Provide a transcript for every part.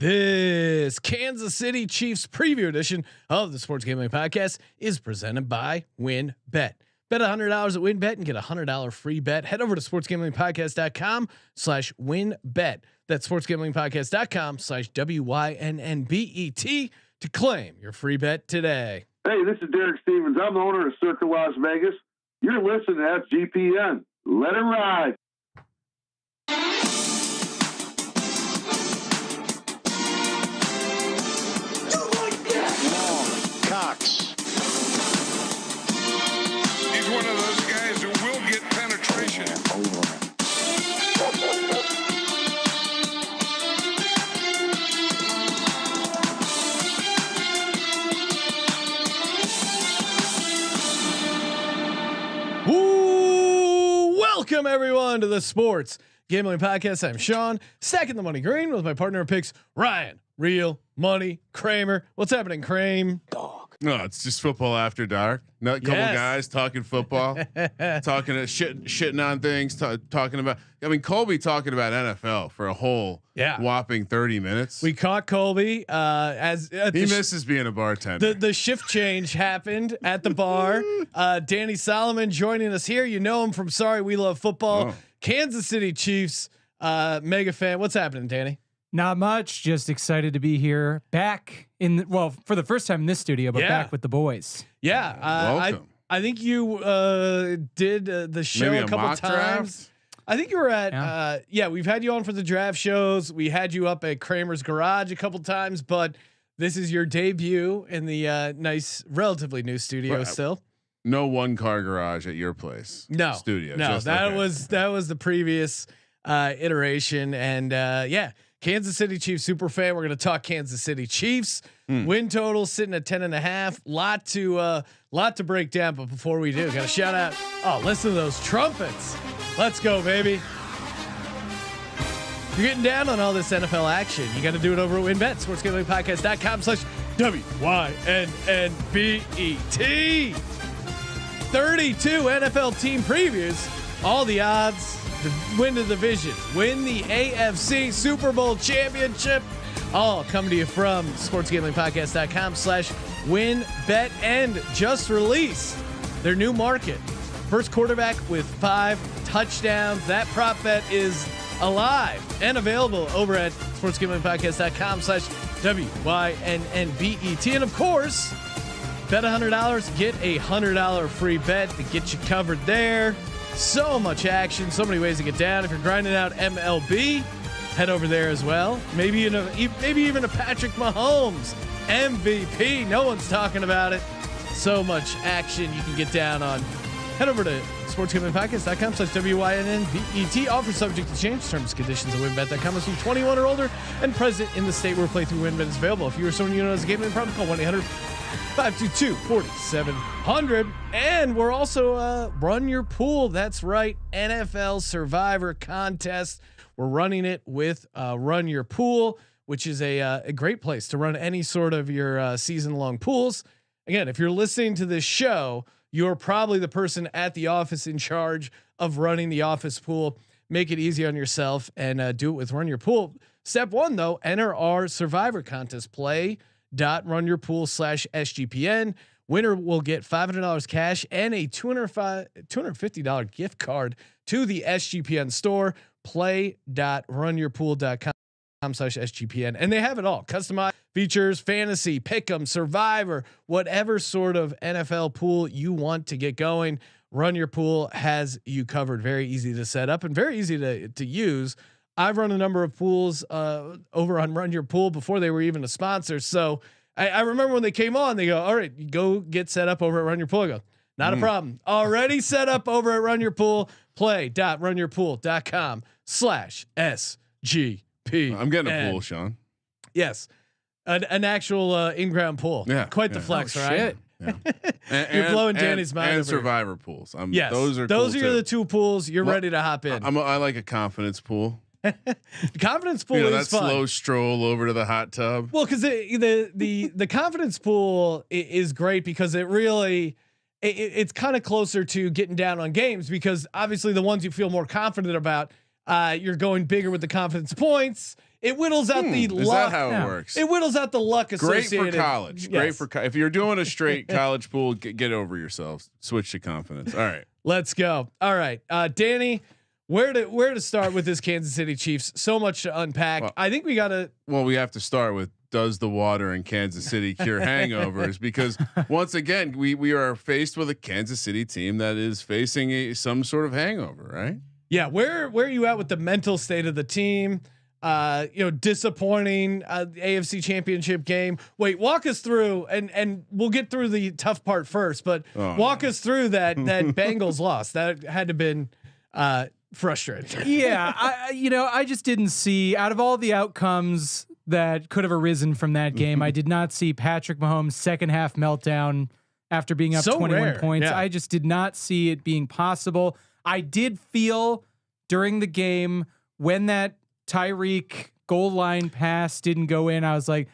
This Kansas City Chiefs preview edition of the Sports Gambling Podcast is presented by WynnBET. Bet $100 at WynnBET and get a $100 free bet. Head over to sportsgamblingpodcast.com slash WynnBET. That's sportsgamblingpodcast.com slash W-Y-N-N-B-E-T to claim your free bet today. Hey, this is Derek Stevens. I'm the owner of Circa Las Vegas. You're listening to SGPN. Let it ride. Penetration. Ooh, welcome everyone to the Sports Gambling Podcast. I'm Sean, stacking the money green with my partner in picks, Ryan. Real money, Kramer. What's happening, Kramer? No, it's just football after dark. A couple Yes. guys talking football, talking to shit, shitting on things, ta talking about. I mean, Colby talking about NFL for a whole Yeah. whopping thirty minutes. We caught Colby uh, as at he the sh- misses being a bartender. the the shift change happened at the bar. Uh, Danny Solomon joining us here. You know him from Sorry We Love Football. Oh. Kansas City Chiefs uh, mega fan. What's happening, Danny? Not much. Just excited to be here, back in the, well for the first time in this studio, but Yeah. back with the boys. Yeah, uh, I Welcome. I think you uh, did uh, the show Maybe a a couple mock times. draft? I think you were at Yeah. uh, yeah. We've had you on for the draft shows. We had you up at Kramer's Garage a couple times, but this is your debut in the uh, nice, relatively new studio. Right. Still, no one car garage at your place. no studio. No, just- that okay. was that was the previous uh, iteration, and uh, yeah, Kansas City Chiefs super fan. We're gonna talk Kansas City Chiefs Hmm. win total sitting at ten and a half. Lot to uh, lot to break down, but before we do, got to shout out. Oh, listen to those trumpets! Let's go, baby. You're getting down on all this NFL action. You got to do it over at WynnBET, sportsgamblingpodcast.com slash W-Y-N-N-B-E-T. 32 NFL team previews, all the odds to win the division, win the AFC Super Bowl championship, all come to you from sportsgamblingpodcast.com slash win bet and just released their new market. First quarterback with five touchdowns. That prop bet is alive and available over at sportsgamblingpodcast.com slash W-Y-N-N-B-E-T. And of course, Bet $100, get a $100 free bet to get you covered there. So much action, so many ways to get down. If you're grinding out MLB, head over there as well. Maybe in a, maybe even a Patrick Mahomes MVP. No one's talking about it. So much action you can get down on. Head over to sportsgamblingpodcast.com slash W-Y-N-N-B-E-T. Offer subject to change. Terms and conditions at wynnbet.com. Must be 21 or older and present in the state where playthrough WynnBET is available. If you or someone you know has a gambling problem, call 1-800- 522 4700. And we're also uh, run your pool. That's right. NFL Survivor Contest. We're running it with uh, Run Your Pool, which is a, uh, a great place to run any sort of your uh, season long pools. Again, if you're listening to this show, you're probably the person at the office in charge of running the office pool. Make it easy on yourself and uh, do it with Run Your Pool. Step one, though, enter our Survivor Contest. Play dot run your pool slash SGPN. Winner will get $500 cash and a 205 $250 gift card to the SGPN store. Play dot runyourpool.com slash SGPN. And they have it all customized features, fantasy, pick'em, survivor, whatever sort of NFL pool you want to get going. Run Your Pool has you covered. Very easy to set up and very easy to, to use. I've run a number of pools uh, over on Run Your Pool before they were even a sponsor. So I, I remember when they came on, they go, "All right, go get set up over at Run Your Pool." I go, "Not a problem. Already set up over at Run Your Pool. Play dot runyourpool.com slash SGP. I'm getting a pool, Sean. Yes, an, an actual uh, in-ground pool. Yeah, quite the flex, Oh, right? shit. Yeah. And, You're blowing and- Danny's mind And over here. survivor pools. I'm, Yes, those are those cool are too. the two pools. You're Well, ready to hop in. I'm a, I like a confidence pool. Confidence pool you know, is that fun. slow stroll over to the hot tub. Well, because the, the the the confidence pool is great because it really it, it- it's kind of closer to getting down on games because obviously the ones you feel more confident about Uh, you're going bigger with the confidence points. It whittles out the Hmm, Is luck. that how it Yeah. works? it whittles out the luck Great for college. Great for co- if you're doing a straight college pool, get, get over yourself. Switch to confidence. All right. Let's go. All right, uh, Danny, where to where to start with this Kansas City Chiefs? So much to unpack. Well- I think we got to. Well, we have to start with does the water in Kansas City cure hangovers? Because once again, we we are faced with a Kansas City team that is facing a, some sort of hangover, right? Yeah, where where are you at with the mental state of the team? Uh, you know, disappointing uh, AFC Championship game. Wait, walk us through, and and we'll get through the tough part first. But Oh, walk no. us through that that Bengals loss. That had to been uh, frustrating. yeah, I, you know, I just didn't see out of all the outcomes that could have arisen from that game, I mm-hmm. did not see Patrick Mahomes' second half meltdown after being up So 21 rare, points. yeah. I just did not see it being possible. I did feel during the game when that Tyreek goal line pass didn't go in, I was like,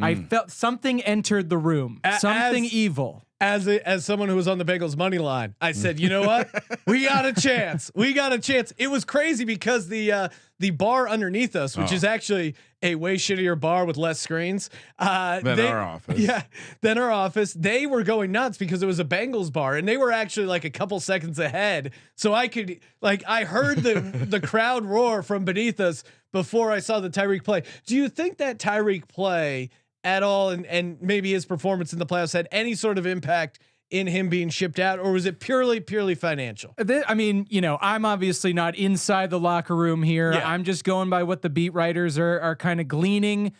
I mm. felt something entered the room, A- something as- evil. As a, as someone who was on the Bengals money line, I said, you know what? we got a chance. We got a chance. It was crazy because the uh, the bar underneath us, which Oh. is actually a way shittier bar with less screens, uh, Than they- our office. Yeah, than our office. They were going nuts because it was a Bengals bar, and they were actually like a couple seconds ahead. So I could like I heard the the crowd roar from beneath us before I saw the Tyreek play. Do you think that Tyreek play at all, and and maybe his performance in the playoffs had any sort of impact in him being shipped out, or was it purely purely financial? I mean, you know, I'm obviously not inside the locker room here. Yeah. I'm just going by what the beat writers are are kind of gleaning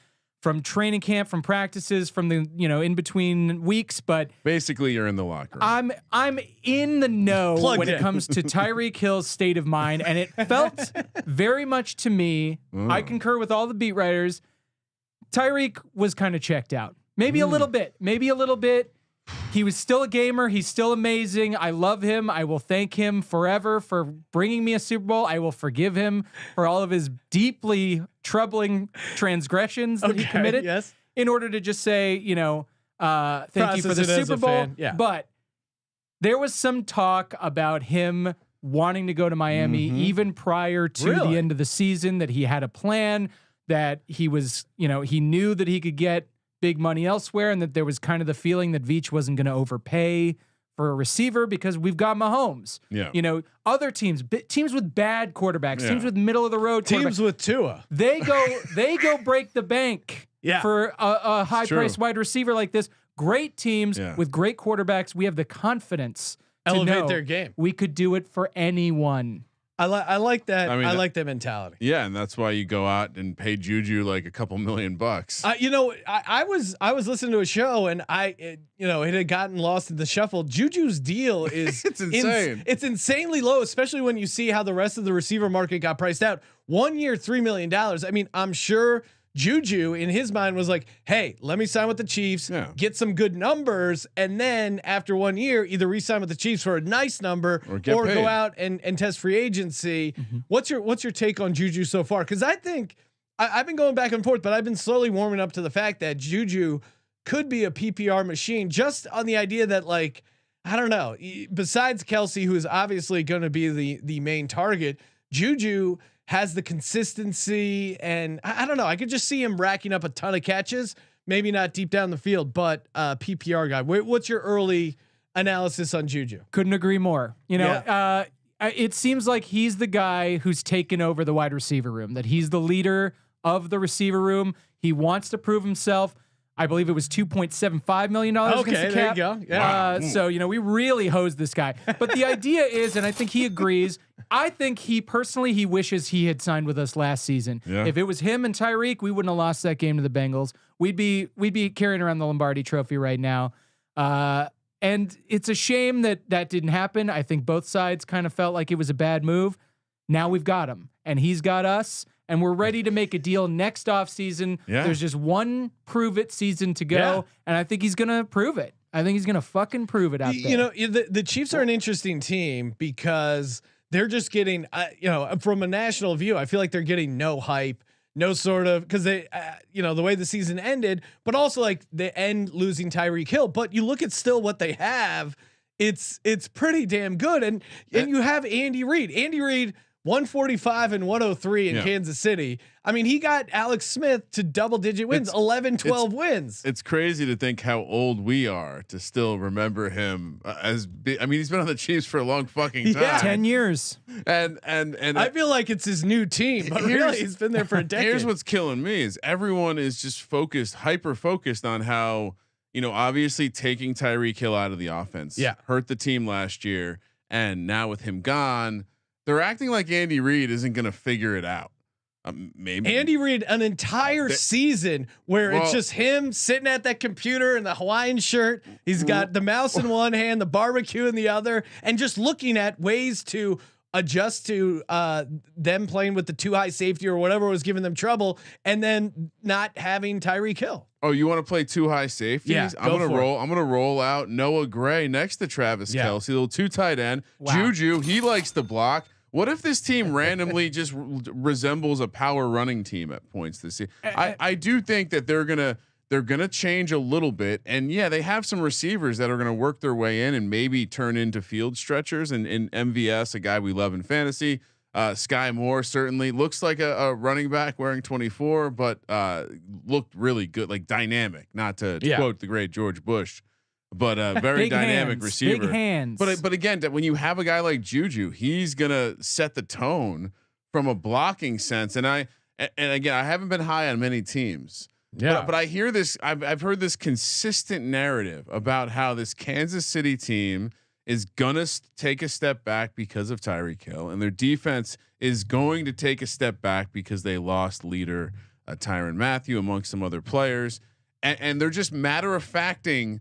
from training camp, from practices, from the you know in between weeks. But Basically, you're in the locker room. I'm I'm in the know Plugged when it comes to Tyreek Hill's state of mind, and it felt very much to me. I Mm. concur with all the beat writers. Tyreek was kind of checked out, maybe Mm. a little bit, maybe a little bit. He was still a gamer. He's still amazing. I love him. I will thank him forever for bringing me a Super Bowl. I will forgive him for all of his deeply troubling transgressions that he committed yes. in order to just say, you know, uh, thank you for the Process Super Bowl. yeah. But there was some talk about him wanting to go to Miami Mhm. even prior to Really? the end of the season, that he had a plan, that he was, you know, he knew that he could get big money elsewhere, and that there was kind of the feeling that Veach wasn't going to overpay for a receiver because we've got Mahomes. yeah. You know, other teams, bi- teams with bad quarterbacks, teams with middle of the road Teams with Tua. they go they go break the bank Yeah. for a, a high priced wide receiver like this. Great teams Yeah. with great quarterbacks. We have the confidence to Elevate their game. We could do it for anyone. I like I like that. I, I like that mentality. yeah, and that's why you go out and pay Juju like a couple million bucks. Uh, you know, I, I was I was listening to a show and I, it, you know, it had gotten lost in the shuffle. Juju's deal is It's ins- insane. it's insanely low, especially when you see how the rest of the receiver market got priced out. One year, three million dollars. I mean, I'm sure Juju in his mind was like, "Hey, let me sign with the Chiefs, Yeah. get some good numbers, and then after one year, either re-sign with the Chiefs for a nice number Or paid. go out and and test free agency." Mm-hmm. What's your what's your take on Juju so far? Because I think I, I've been going back and forth, but I've been slowly warming up to the fact that Juju could be a PPR machine, just on the idea that like I don't know. Besides Kelce, who is obviously going to be the the main target, Juju has the consistency, and I, I don't know. I could just see him racking up a ton of catches. Maybe not deep down the field, but uh, PPR guy. Wh- What's your early analysis on Juju? Couldn't agree more. You know, uh, uh, it seems like he's the guy who's taken over the wide receiver room. That he's the leader of the receiver room. He wants to prove himself. I believe it was two point seven five million dollars. Okay, against the there you go. Yeah. Uh, so you know we really hosed this guy. But the idea is, and I think he agrees. I think he personally he wishes he had signed with us last season. Yeah. If it was him and Tyreek, we wouldn't have lost that game to the Bengals. We'd be we'd be carrying around the Lombardi Trophy right now. Uh, and it's a shame that that didn't happen. I think both sides kind of felt like it was a bad move. Now we've got him, and he's got us, and we're ready to make a deal next offseason. Yeah. There's just one prove it season to go, Yeah. and I think he's gonna prove it. I think he's gonna fucking prove it out there. You know, the, the Chiefs are an interesting team because they're just getting, uh, you know, from a national view, I feel like they're getting no hype, no sort of, because they, uh, you know, the way the season ended, but also like the end losing Tyreek Hill. But you look at still what they have, it's it's pretty damn good, and and you have Andy Reid. Andy Reid 145 and 103 in Yeah. Kansas City. I mean, he got Alex Smith to double digit wins, It's- 11, 12 wins. It's crazy to think how old we are to still remember him uh, as. Bi- I mean, he's been on the Chiefs for a long fucking time. Yeah. Ten years. And and and I feel like it's his new team, but really he's been there for a decade. Here's what's killing me is everyone is just focused, hyper focused on how, you know, obviously taking Tyreek Hill out of the offense Yeah. hurt the team last year. And now with him gone, they're acting like Andy Reid isn't going to figure it out. Um, maybe Andy Reid an entire Th- season where it's just him sitting at that computer in the Hawaiian shirt. He's got the mouse in one hand, the barbecue in the other, and just looking at ways to adjust to uh, them playing with the too high safety or whatever was giving them trouble, and then not having Tyreek Hill. Oh, you want to play two high safeties? Yeah, I'm go gonna for it. roll. I'm gonna roll out Noah Gray next to Travis Yeah. Kelce, little two tight end. Wow. Juju, he likes to block. What if this team randomly just r- resembles a power running team at points this year? I, I do think that they're gonna they're gonna change a little bit, and yeah, they have some receivers that are gonna work their way in and maybe turn into field stretchers. And in MVS, a guy we love in fantasy, uh, Skyy Moore certainly looks like a, a running back wearing 24, but uh, looked really good, like dynamic. Not to Yeah. quote the great George Bush, but a very Big dynamic hands, receiver. Big hands. But but again, when you have a guy like Juju, he's gonna set the tone from a blocking sense. And I and again, I haven't been high on many teams. But, but I hear this. I've I've heard this consistent narrative about how this Kansas City team is gonna take a step back because of Tyreek Hill, and their defense is going to take a step back because they lost leader uh, Tyrann Mathieu among some other players, and, and they're just matter of facting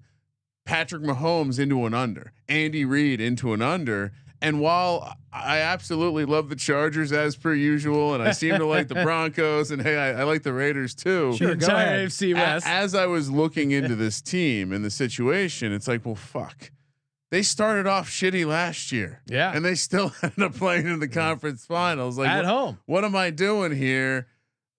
Patrick Mahomes into an under, Andy Reid into an under. And while I absolutely love the Chargers as per usual, and I seem to like the Broncos, and hey, I, I like the Raiders too. Sure, go ahead. AFC A- as I was looking into this team and the situation, it's like, well, fuck. They started off shitty last year. Yeah. And they still ended up playing in the conference finals. Like, at what, home. what am I doing here?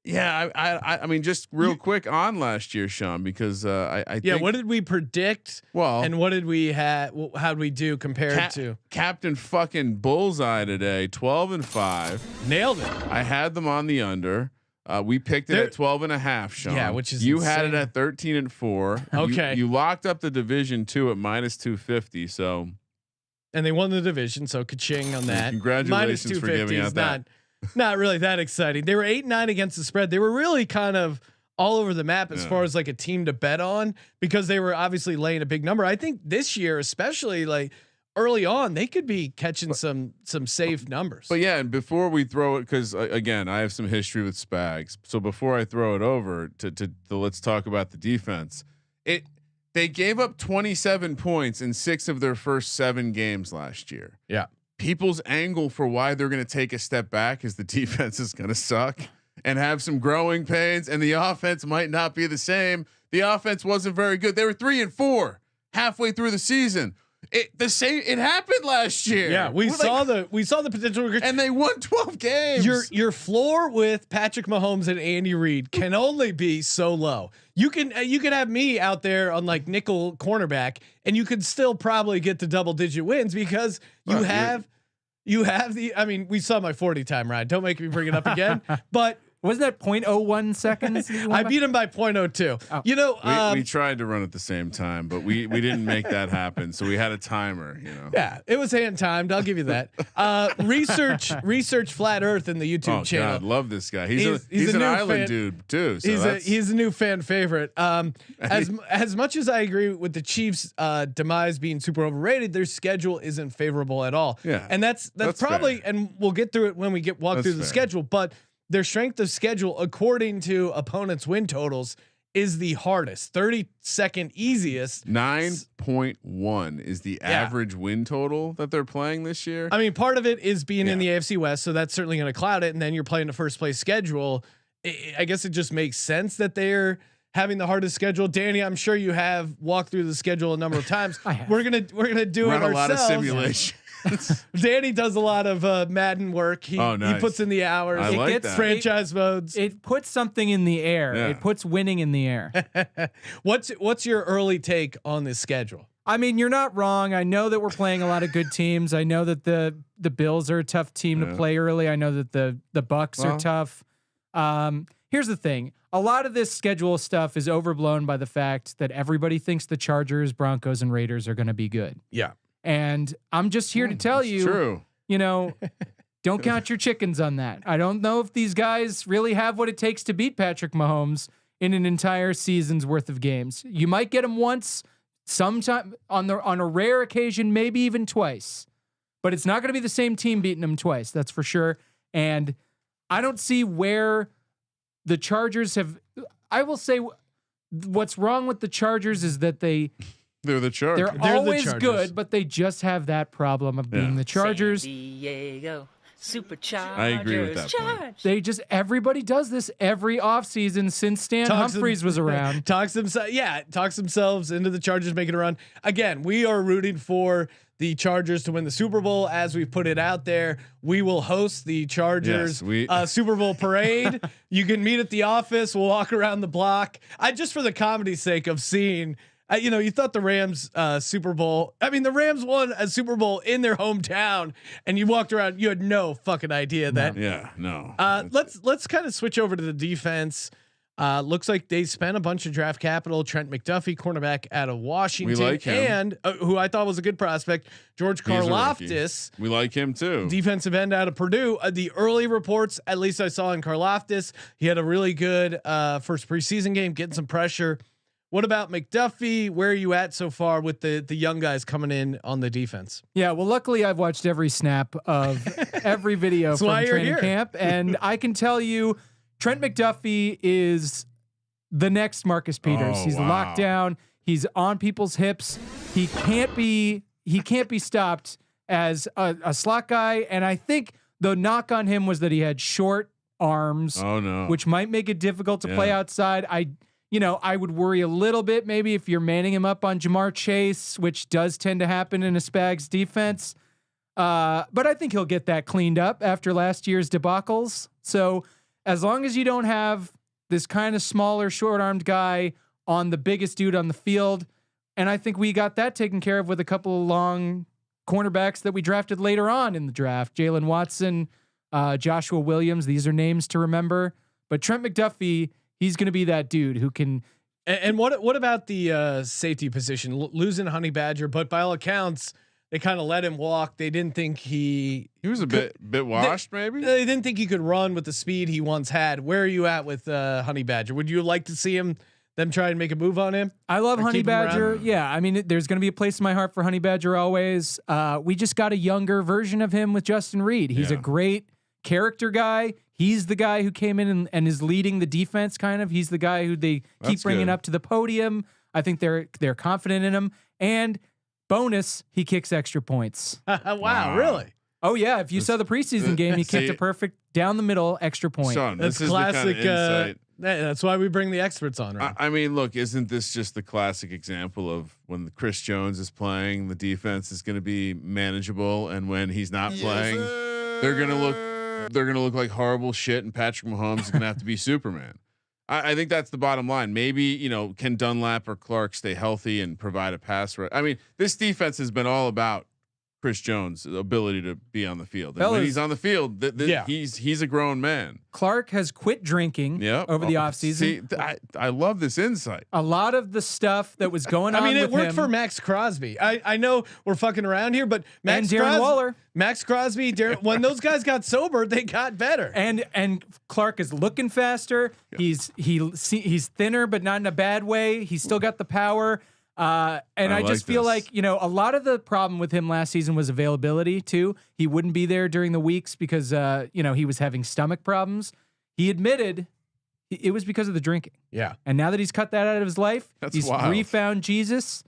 Yeah, I, I, I mean, just real quick on last year, Sean, because uh, I, I Yeah, what did we predict, well, and what did we have? How did we do compared Ca- to? Captain fucking Bullseye today, 12 and 5. Nailed it. I had them on the under. Uh, we picked it There- at 12 and a half, Sean. Yeah, which is you had it at 13 and 4. Okay. You, locked up the division 2 at minus 250, so and they won the division. So ka-ching on that. congratulations Minus for giving 250 is that. not not really that exciting. They were eight nine against the spread. They were really kind of all over the map as Yeah. far as like a team to bet on because they were obviously laying a big number. I think this year, especially like early on, they could be catching some some safe numbers. But yeah, and before we throw it, because uh, again, I have some history with Spags. So before I throw it over to, to to let's talk about the defense. It they gave up 27 points in six of their first seven games last year. Yeah. People's angle for why they're going to take a step back is the defense is going to suck and have some growing pains, and the offense might not be the same. The offense wasn't very good. They were three and four halfway through the season. It the same. It happened last year. yeah, we We're like- saw the we saw the potential. and they won 12 games. your your floor with Patrick Mahomes and Andy Reid can only be so low. You can uh, you can have me out there on like nickel cornerback, and you could still probably get to double digit wins because you Well, you're- have you have the. I mean, we saw my forty time ride. Don't make me bring it up again. but wasn't that 0.01 seconds? I beat him by .02. Oh. You know, we, um, we tried to run at the same time, but we we didn't make that happen. So we had a timer. You know. yeah, it was hand timed. I'll give you that. Uh, research research flat Earth in the YouTube Oh channel. God, love this guy. He's He's- a, he's he's, a an new island fan. dude too. So he's a he's a new fan favorite. Um, as as much as I agree with the Chiefs' uh, demise being super overrated, their schedule isn't favorable at all. Yeah, and that's that's, that's probably, fair. and we'll get through it when we get walk That's through the fair. schedule. But their strength of schedule, according to opponents' win totals, is the hardest. Thirty second easiest. nine point one is the Yeah. average win total that they're playing this year. I mean, part of it is being in the AFC West, so that's certainly going to cloud it. And then you're playing the first place schedule. I, I guess it just makes sense that they're having the hardest schedule. Danny, I'm sure you have walked through the schedule a number of times. We're gonna we're gonna do Run it a lot of ourselves. simulation. Danny does a lot of uh, Madden work. He Oh, he puts in the hours. I It like gets that. franchise modes. It puts something in the air. Yeah. It puts winning in the air. what's what's your early take on this schedule? I mean, you're not wrong. I know that we're playing a lot of good teams. I know that the the Bills are a tough team Yeah. to play early. I know that the the Bucks Well- are tough. Um, here's the thing: a lot of this schedule stuff is overblown by the fact that everybody thinks the Chargers, Broncos, and Raiders are going to be good. Yeah. And I'm just here to hmm, tell you, true. you know, don't count your chickens on that. I don't know if these guys really have what it takes to beat Patrick Mahomes in an entire season's worth of games. You might get him once, sometime on the on a rare occasion, maybe even twice. But it's not going to be the same team beating him twice, that's for sure. And I don't see where the Chargers have I will say what's wrong with the Chargers is that they They're the Chargers. they're, They're the always Chargers. good, but they just have that problem of being Yeah. the Chargers. San Diego Superchargers. I agree with that point. They just everybody does this every offseason since Stan Talks them- Humphries was around. talks themselves, yeah, talks themselves into the Chargers making a run. Again, we are rooting for the Chargers to win the Super Bowl. As we've put it out there, we will host the Chargers Yes, we- uh, Super Bowl parade. you can meet at the office. We'll walk around the block. I just for the comedy's sake of seeing. Uh, you know, you thought the Rams uh, Super Bowl. I mean, the Rams won a Super Bowl in their hometown, and you walked around. You had no fucking idea that yeah, no. uh, let's let's kind of switch over to the defense. Uh, looks like they spent a bunch of draft capital. Trent McDuffie, cornerback out of Washington, like him. and uh, who I thought was a good prospect, George. Karlaftis, We like him too. defensive end out of Purdue. Uh, the early reports, at least I saw in Karlaftis, he had a really good uh, first preseason game, getting some pressure. What about McDuffie? Where are you at so far with the the young guys coming in on the defense? Yeah, well, luckily I've watched every snap of every video from why you're training here. camp, and I can tell you, Trent McDuffie is the next Marcus Peters. Oh, He's wow. locked down. He's on people's hips. He can't be he can't be stopped as a, a slot guy. And I think the knock on him was that he had short arms oh no. which might make it difficult to play outside. I, you know, I would worry a little bit maybe if you're manning him up on Ja'Marr Chase, which does tend to happen in a Spags defense. Uh, but I think he'll get that cleaned up after last year's debacles. So as long as you don't have this kind of smaller, short armed guy on the biggest dude on the field, and I think we got that taken care of with a couple of long cornerbacks that we drafted later on in the draft Jaylen Watson, uh, Joshua Williams. These are names to remember. But Trent McDuffie, he's going to be that dude who can. And, and what what about the uh, safety position? L- losing Honey Badger, but by all accounts, they kind of let him walk. They didn't think he he was a bit bit washed, maybe. they didn't think he could run with the speed he once had. Where are you at with uh, Honey Badger? Would you like to see him them try and make a move on him? I love Honey keep him around? Badger. Yeah, I mean, there's going to be a place in my heart for Honey Badger always. Uh, we just got a younger version of him with Justin Reid. He's a great character guy. He's the guy who came in and, and is leading the defense. Kind of. He's the guy who they keep bringing good. up to the podium. I think they're they're confident in him. And bonus, he kicks extra points. wow, Wow. really? Oh yeah, if you saw the preseason game, he kicked See- a perfect down the middle extra point. Sean, That's this is the kind classic. of uh, insight. that- that's why we bring the experts on. Right? I, I mean, look, isn't this just the classic example of when Chris Jones is playing, the defense is going to be manageable, and when he's not playing, they're going to look they're going to look like horrible shit, and Patrick Mahomes is going to have to be Superman. I, I think that's the bottom line. Maybe you know, can Dunlap or Clark stay healthy and provide a pass? Rush? I mean, this defense has been all about Chris Jones' ability to be on the field. And when he's on the field, th- th- Yeah. he's he's a grown man. Clark has quit drinking Yeah, over the Oh, offseason. See, th- I I love this insight. a lot of the stuff that was going I on. I mean, it worked him, for Maxx Crosby. I, I know we're fucking around here, but Max and Darren Cros- Waller. Maxx Crosby, Darren, when those guys got sober, they got better. and and Clark is looking faster. He's he he's thinner, but not in a bad way. He's still got the power. Uh, and I I, just feel this. like you know a lot of the problem with him last season was availability too. He wouldn't be there during the weeks because uh, you know he was having stomach problems. He admitted it it was because of the drinking. yeah. And now that he's cut that out of his life, That's he's wild. refound Jesus.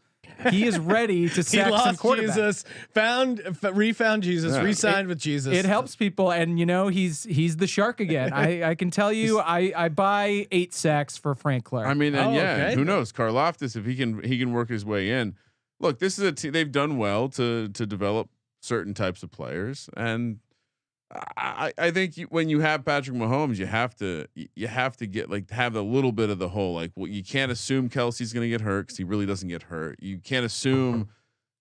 He is ready to He sack some lost quarterbacks. Jesus, found, refound Jesus, Yeah. re-signed with Jesus. It helps people, and you know he's he's the shark again. I, I can tell you, I I buy eight sacks for Frank Clark. I mean, and Oh, yeah, okay. who knows? Karlaftis, if he can, he can work his way in. Look, this is a team. They've done well to to develop certain types of players, and I, I think you, when you have Patrick Mahomes, you have to you have to get like have a little bit of the whole like well you can't assume Kelce's going to get hurt because he really doesn't get hurt. You can't assume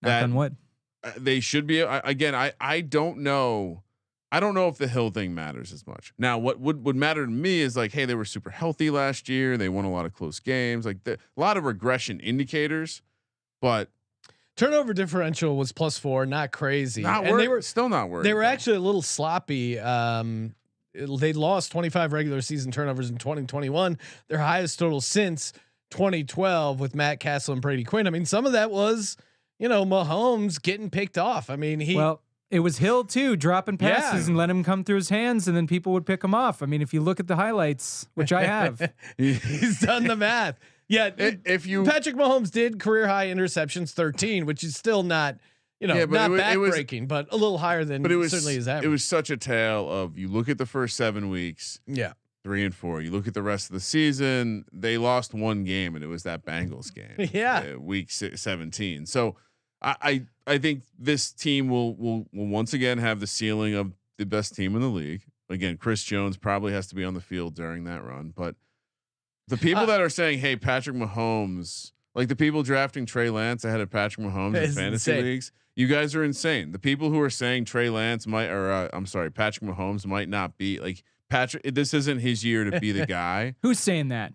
that wood. uh, they should be. I, again, I I don't know. I don't know if the Hill thing matters as much. Now, what would would matter to me is like, hey, they were super healthy last year. They won a lot of close games. Like the, a lot of regression indicators, but Turnover differential was plus four, not crazy. not and worried. they were still not worried. they were though. actually a little sloppy. Um, they lost 25 regular season turnovers in 2021, their highest total since 2012 with Matt Cassel and Brady Quinn. I mean, some of that was, you know, Mahomes getting picked off. I mean, he Well, it was Hill too, dropping Yeah. passes and letting him come through his hands, and then people would pick him off. I mean, if you look at the highlights, which I have, he's done the math. Yeah, if you Patrick Mahomes did career high interceptions 13, which is still not, you know, Yeah, not it wa- it was- backbreaking, but a little higher than but it was certainly is average. it was such a tale of you look at the first seven weeks, yeah. three and four. You look at the rest of the season, they lost one game, and it was that Bengals game. Yeah. uh, week si- seventeen. So I, I I think this team will will will once again have the ceiling of the best team in the league. Again, Chris Jones probably has to be on the field during that run, but the people Uh, that are saying, "Hey, Patrick Mahomes," like the people drafting Trey Lance ahead of Patrick Mahomes in fantasy insane. leagues, you guys are insane. The people who are saying Trey Lance might, or uh, I'm sorry, Patrick Mahomes might not be like Patrick. This isn't his year to be the guy. who's saying that?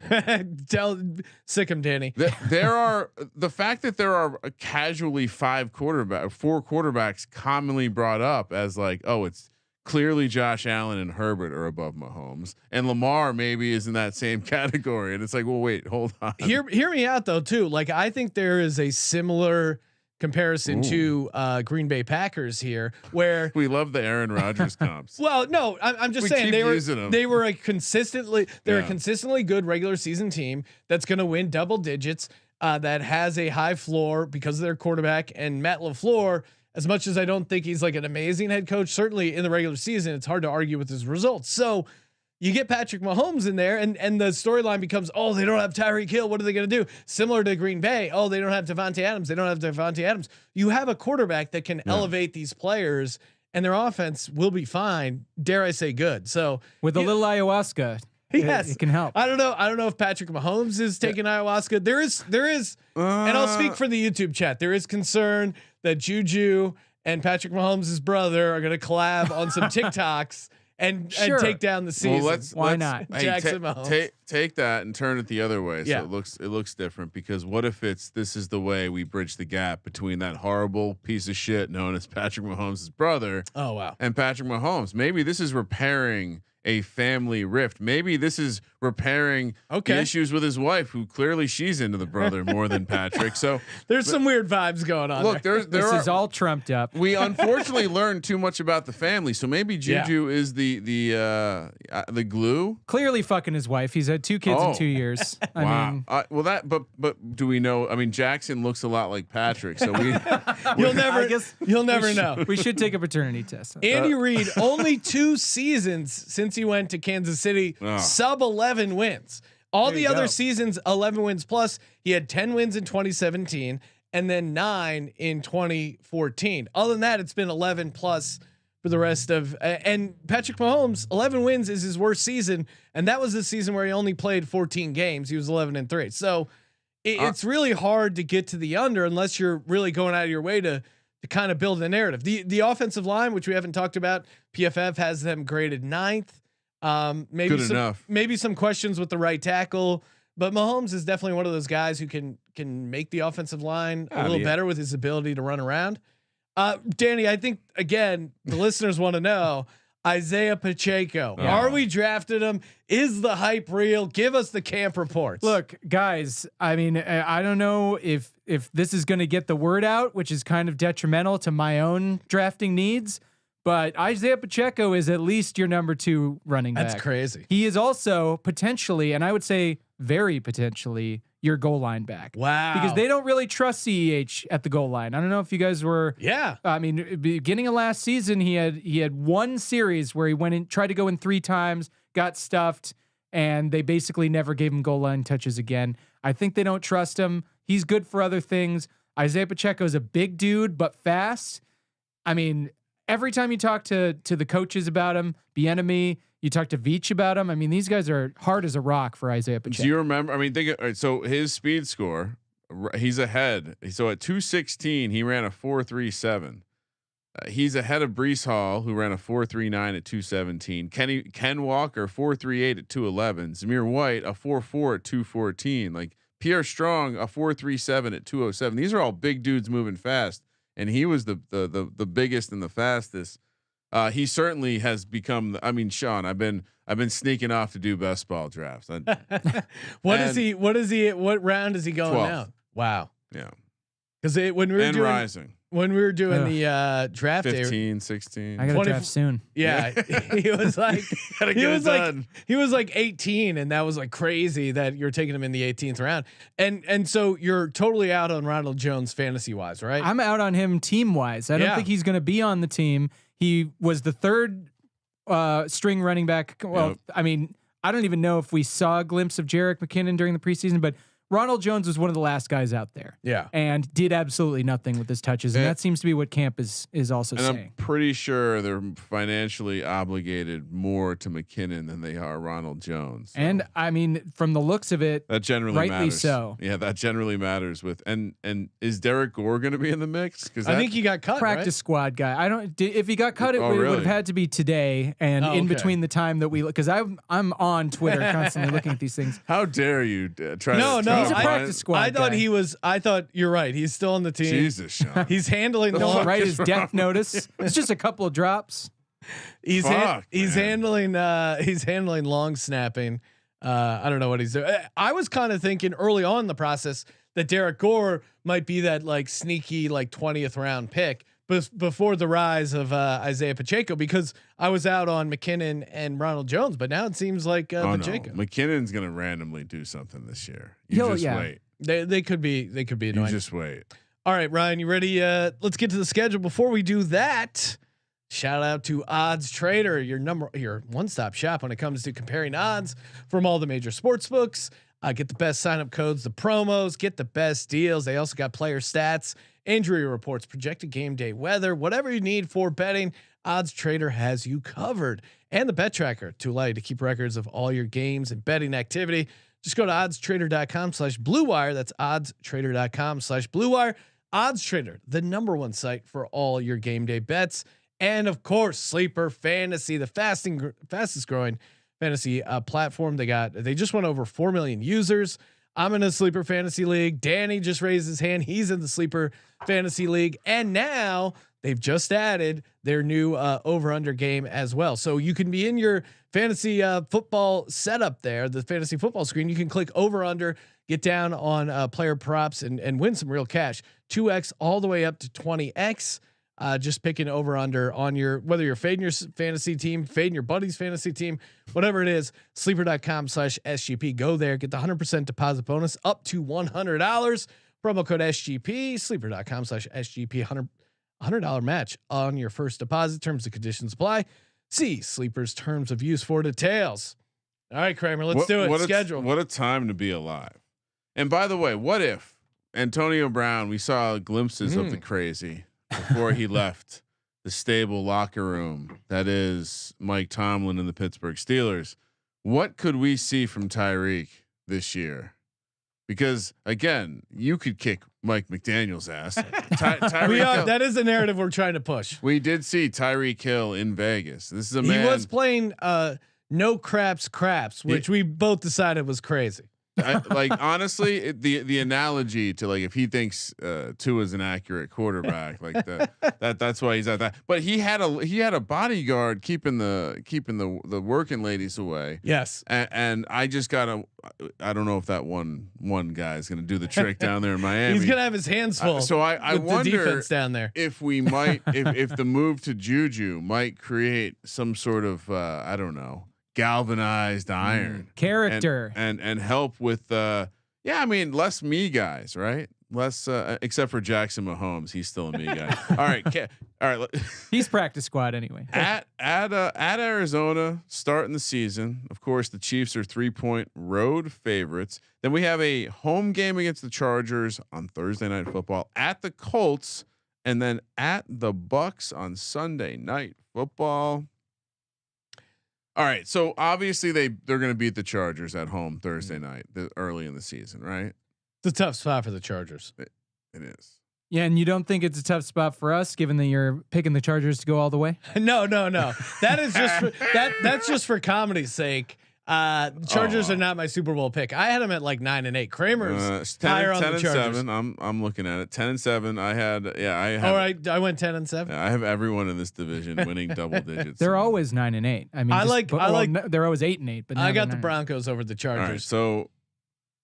Tell sick him, Danny. Th- there are the fact that there are casually five quarterback, four quarterbacks commonly brought up as like, oh, it's clearly Josh Allen and Herbert are above Mahomes, and Lamar maybe is in that same category. And it's like, well, wait, hold on. hear hear me out though too. Like I think there is a similar comparison Ooh. to uh, Green Bay Packers here, where we love the Aaron Rodgers comps. well, no, I'm, I'm just We saying they were using 'em. they were a consistently they're Yeah. a consistently good regular season team that's going to win double digits. Uh, that has a high floor because of their quarterback and Matt LaFleur. As much as I don't think he's like an amazing head coach, certainly in the regular season, it's hard to argue with his results. So you get Patrick Mahomes in there, and and the storyline becomes, oh, they don't have Tyreek Hill. What are they going to do? Similar to Green Bay, oh, they don't have Davante Adams. They don't have Davante Adams. You have a quarterback that can elevate these players, and their offense will be fine. Dare I say, good. So With a you- little ayahuasca, it- Yes. it, can help. I don't know. I don't know if Patrick Mahomes is taking ayahuasca. There is, there is, and I'll Uh, speak for the YouTube chat. There is concern that Juju and Patrick Mahomes' brother are going to collab on some TikToks and Sure. and take down the season. Well, let's Why let's- not? hey, Jackson ta- Mahomes. take take that and turn it the other way, so Yeah. it looks it looks different. Because what if it's this is the way we bridge the gap between that horrible piece of shit known as Patrick Mahomes' brother oh wow. and Patrick Mahomes. Maybe this is repairing a family rift. Maybe this is repairing Okay. the issues with his wife, who clearly she's into the brother more than Patrick. So There's some weird vibes going on. look, there. there's there This are, is all trumped up. we unfortunately learned too much about the family. So maybe Yeah. Juju is the the uh, uh the glue. Clearly fucking his wife. He's had two kids Oh. in two years. I wow. mean, uh, well, that but but do we know? I mean, Jackson looks a lot like Patrick, so we. you'll never, guess you'll never we should- know. We should take a paternity test. Andy Reid only two seasons since he went to Kansas City, Oh. sub 11 wins. All There the other go. seasons, 11 wins plus. He had 10 wins in 2017 and then nine in 2014. Other than that, it's been 11 plus for the rest of. Uh, and Patrick Mahomes, 11 wins is his worst season, and that was the season where he only played 14 games. He was 11 and three. So it, Uh, it's really hard to get to the under unless you're really going out of your way to to kind of build the narrative. The the offensive line, which we haven't talked about, PFF has them graded ninth. Um, maybe Good some, enough. maybe some questions with the right tackle, but Mahomes is definitely one of those guys who can can make the offensive line a Yeah, little the- better with his ability to run around. Uh, Danny, I think again the listeners want to know Isiah Pacheco. Oh. Are we drafted him? Is the hype real? Give us the camp reports. Look, guys. I mean, I I don't know if if this is going to get the word out, which is kind of detrimental to my own drafting needs. But Isiah Pacheco is at least your number two running back. that's crazy. He is also potentially, and I would say very potentially, your goal line back. Wow. Because they don't really trust CEH at the goal line. I don't know if you guys were yeah. I mean, beginning of last season, he had he had one series where he went in, tried to go in three times, got stuffed, and they basically never gave him goal line touches again. I think they don't trust him. He's good for other things. Isiah Pacheco is a big dude, but fast. I mean, every time you talk to to the coaches about him, Bieniemy, you talk to Veach about him. I mean, these guys are hard as a rock for Isiah Pacheco. Do you remember? I mean, think. Of, right, so his speed score, he's ahead. So at two sixteen, he ran a four three seven. Uh, he's ahead of Breece Hall, who ran a four three nine at two seventeen. Kenny Ken Walker four three eight at two eleven. Zamir White a four four at two fourteen. Like Pierre Strong a four three seven at two oh seven. These are all big dudes moving fast, and he was the the the, the biggest and the fastest. Uh, he certainly has become. I mean, Sean, I've been I've been sneaking off to do best ball drafts. I, What is he? What is he? What round is he going 12th. now? Wow. yeah, Because when we were and doing rising when we were doing Ugh. the uh, draft day, 15, 16. I got to draft soon. yeah, he was like he was like done. he was like 18 and that was like crazy that you're taking him in the 18th round and and so you're totally out on Ronald Jones fantasy wise right I'm out on him team wise. I don't Yeah. think he's going to be on the team. He was the third uh, string running back. Well, Yep. I mean, I don't even know if we saw a glimpse of Jerick McKinnon during the preseason, but Ronald Jones was one of the last guys out there yeah and did absolutely nothing with his touches, and Eh. that seems to be what camp is is also and I'm pretty sure they're financially obligated more to McKinnon than they are Ronald Jones. So And I mean, from the looks of it, that generally rightly matters. so. Yeah, that generally matters with and and is Derrick Gore going to be in the mix? Because I think he got cut practice squad guy. I don't. Di- if he got cut, it Oh, would, would have had to be today and Oh, in okay. between the time that we look because I'm I'm on Twitter constantly looking at these things. How dare you uh, try? No, to, no, try He's to a I- find- practice squad. I thought guy. he was I thought you're right he's still on the team Jesus, Sean. he's handling Don't long, write his death notice. It's just a couple of drops. he's han- Fuck, he's handling uh he's handling long snapping uh I don't know what he's doing I was kind of thinking early on in the process that Derrick Gore might be that like sneaky like 20th round pick bef- before the rise of uh, Isiah Pacheco because I was out on McKinnon and Ronald Jones but now it seems like uh, oh no, Pacheco McKinnon's going to randomly do something this year. You Yo, just yeah. wait. they they could be they could be You just wait. All right, Ryan, you ready? Uh, let's get to the schedule. Before we do that, shout out to Odds Trader, your number, your one-stop shop when it comes to comparing odds from all the major sports books. Uh, get the best sign-up codes, the promos, get the best deals. They also got player stats, injury reports, projected game day weather, whatever you need for betting. Odds Trader has you covered, and the Bet Tracker to allow you to keep records of all your games and betting activity. Just go to oddstrader.com slash blue wire. That's oddstrader.com slash blue wire. Odds Trader, the number one site for all your game day bets. And of course, Sleeper Fantasy, the fasting, fastest growing fantasy uh, platform. They got, they just went over 4 million users. I'm in a Sleeper Fantasy League. Danny just raised his hand. He's in the Sleeper Fantasy League. And now they've just added their new uh, over under game as well. So you can be in your fantasy uh, football setup there, the fantasy football screen. You can click over under, get down on uh, player props, and and win some real cash. Two x all the way up to twenty x. Uh, just picking over under on your whether you're fading your fantasy team, fading your buddy's fantasy team, whatever it is. Sleeper.com slash SGP. Go there, get the hundred percent deposit bonus up to one hundred dollars. Promo code SGP. Sleeper.com slash SGP. Hundred hundred dollar match on your first deposit. Terms and conditions apply. See Sleeper's terms of use for details. All right, Kramer, let's What- do it. What a- Schedule. what a time to be alive. And by the way, what if Antonio Brown? We saw glimpses of the Mm. crazy before he left the stable locker room. That is Mike Tomlin and the Pittsburgh Steelers. What could we see from Tyreek this year? Because again, you could kick Mike McDaniel's ass. Ty- Tyreek we are, that is the narrative we're trying to push. we did see Tyreek Hill in Vegas. This is a man. He was playing uh, no craps craps, which we both decided was crazy. I, like honestly, it, the the analogy to like if he thinks uh, Tua is an accurate quarterback, like that, that that's why he's at that. But he had a he had a bodyguard keeping the keeping the the working ladies away. Yes. And, and I just gotta, I don't know if that one one guy is gonna do the trick down there in Miami. He's gonna have his hands full. so I, I wonder down there. if we might if if the move to Juju might create some sort of uh, I don't know galvanized iron Character. and and help with uh yeah i mean less me guys right less uh, except for jackson mahomes he's still a me guy all right ca- all right He's practice squad anyway. at at uh, at arizona starting the season of course the chiefs are three point road favorites then we have a home game against the chargers on thursday night football at the colts and then at the Bucks on Sunday night football. All right, so obviously they they're going to beat the Chargers at home Thursday Mm. night, the, early in the season, right? It's a tough spot for the Chargers. It is. Yeah, and you don't think it's a tough spot for us, given that you're picking the Chargers to go all the way? no, no, no. That is just for, that. That's just for comedy's sake. Uh, Chargers Oh. are not my Super Bowl pick. I had them at like nine and eight. Kramer's Uh, it's 10, higher and, on 10 the and Chargers. seven. I'm I'm looking at it. Ten and seven. I had yeah. I have. All right, I went ten and seven. I have everyone in this division winning double digits. They're always nine and eight. I mean, I just- like- but- I well, like- no, they're always eight and eight. But I got the nine and eight. Broncos over the All right, Chargers. so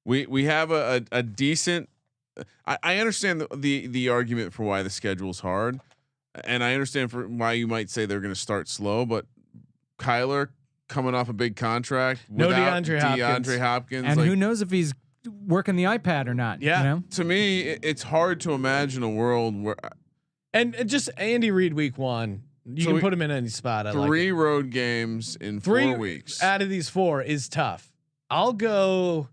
we we have a a, a decent. I, I understand the, the the argument for why the schedule's hard, and I understand for why you might say they're going to start slow. But Kyler coming off a big contract, No without DeAndre Hopkins. DeAndre Hopkins, And like, who knows if he's working the iPad or not? Yeah. You know? to me, it, it's hard to imagine a world where uh, and, and just Andy Reid week one. You So can we- put him in any spot. I three it. road games in Three four weeks. out of these four is tough. I'll go.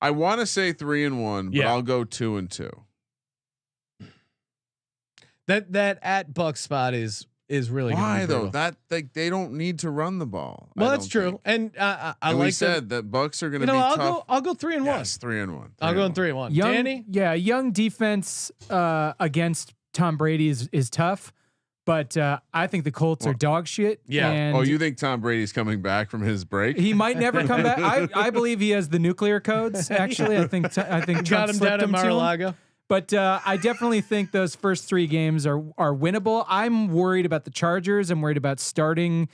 I want to say three and one, but I'll go two and two. That that at Buck spot is is really gonna be Why though? That they they don't need to run the ball. I well, that's true, think. and uh, I, I And like we them. said that Bucks are going You to know, be I'll tough. go. I'll go three and yes, three and one. one. I'll Three go in three and one. Young, Danny, yeah, young defense uh, against Tom Brady is is tough, but uh, I think the Colts are Well, dog shit. yeah. and Oh, you think Tom Brady's coming back from his break? he might never come back. I, I believe he has the nuclear codes. Actually, I think I think got him slipped down at to. Mar-a-Lago. But uh, I definitely think those first three games are are winnable. I'm worried about the Chargers. I'm worried about starting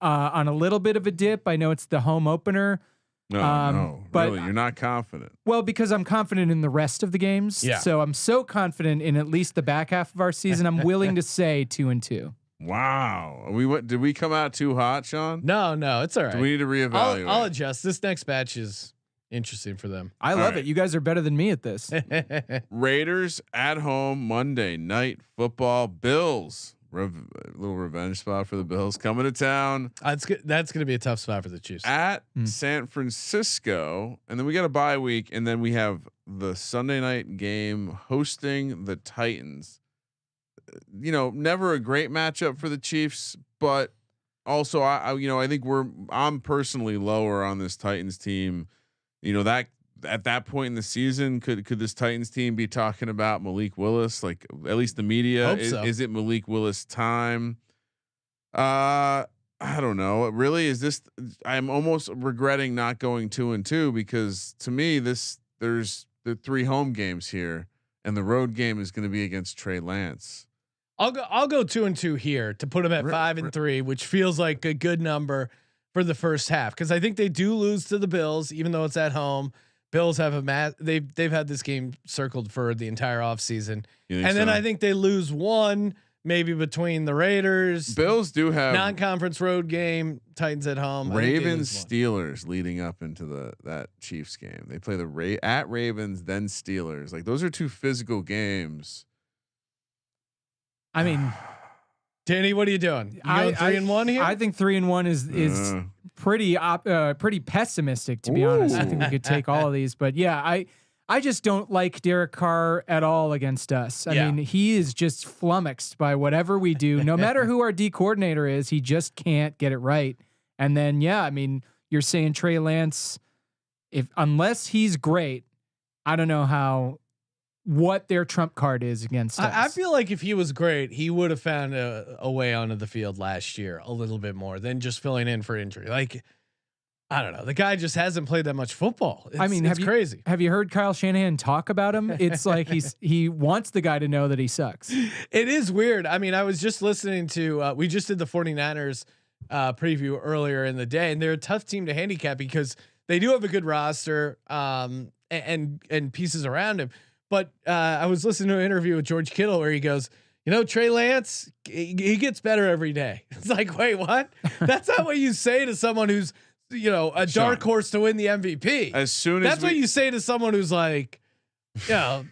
uh, on a little bit of a dip. I know it's the home opener. no, um, no, but- really, you're not confident. Well, because I'm confident in the rest of the games. Yeah. So I'm so confident in at least the back half of our season. I'm willing to say two and two. Wow, we went. Did we come out too hot, Sean? No, no, it's all right. Do we need to reevaluate? I'll, I'll adjust. This next batch is interesting for them. I All love right. it. You guys are better than me at this. Raiders at home Monday night football. Bills. Rev- little revenge spot for the Bills coming to town that's good. That's going to be a tough spot for the Chiefs. at Hmm. San Francisco, and then we got a bye week, and then we have the Sunday night game hosting the Titans. You know, never a great matchup for the Chiefs, but also I, I you know I think we're I'm personally lower on this Titans team. You know that at that point in the season, could could this Titans team be talking about Malik Willis? Like at least the media Hope is, so. is it Malik Willis time? Uh I don't know. Really, is this? I'm almost regretting not going two and two because to me, this there's the three home games here, and the road game is going to be against Trey Lance. I'll go. I'll go two and two here to put them at Re- five and re- three, which feels like a good number for the first half because I think they do lose to the Bills, even though it's at home. Bills have a mat. They've they've had this game circled for the entire offseason. And then? I think they lose one, maybe between the Raiders, Bills do have non-conference road game, Titans at home, I think they Ravens. Steelers leading up into the that Chiefs game. They play the Ra- at Ravens then Steelers. Like those are two physical games. I mean, Danny, what are you doing? You I, three I- and one here? I think three and one is is Uh, pretty op, uh, pretty pessimistic to be honest. I think we could take all of these, but yeah, I I just don't like Derek Carr at all against us. I Yeah. mean, he is just flummoxed by whatever we do. No matter who our D coordinator is, he just can't get it right. And then yeah, I mean, you're saying Trey Lance, if unless he's great, I don't know how what their trump card is against us. I, I feel like if he was great, he would have found a, a way onto the field last year a little bit more than just filling in for injury. Like, I don't know. The guy just hasn't played that much football. It's, I mean, it's have you- crazy. Have you heard Kyle Shanahan talk about him? It's like he's he wants the guy to know that he sucks. It is weird. I mean, I was just listening to, uh, we just did the 49ers uh, preview earlier in the day, and they're a tough team to handicap because they do have a good roster um, a- and, and pieces around him. But uh, I was listening to an interview with George Kittle where he goes, you know, Trey Lance, he, gets better every day. It's like, wait, what? That's not what you say to someone who's, you know, a Sean. dark horse to win the MVP. as soon as That's we, what you say to someone who's like, you know,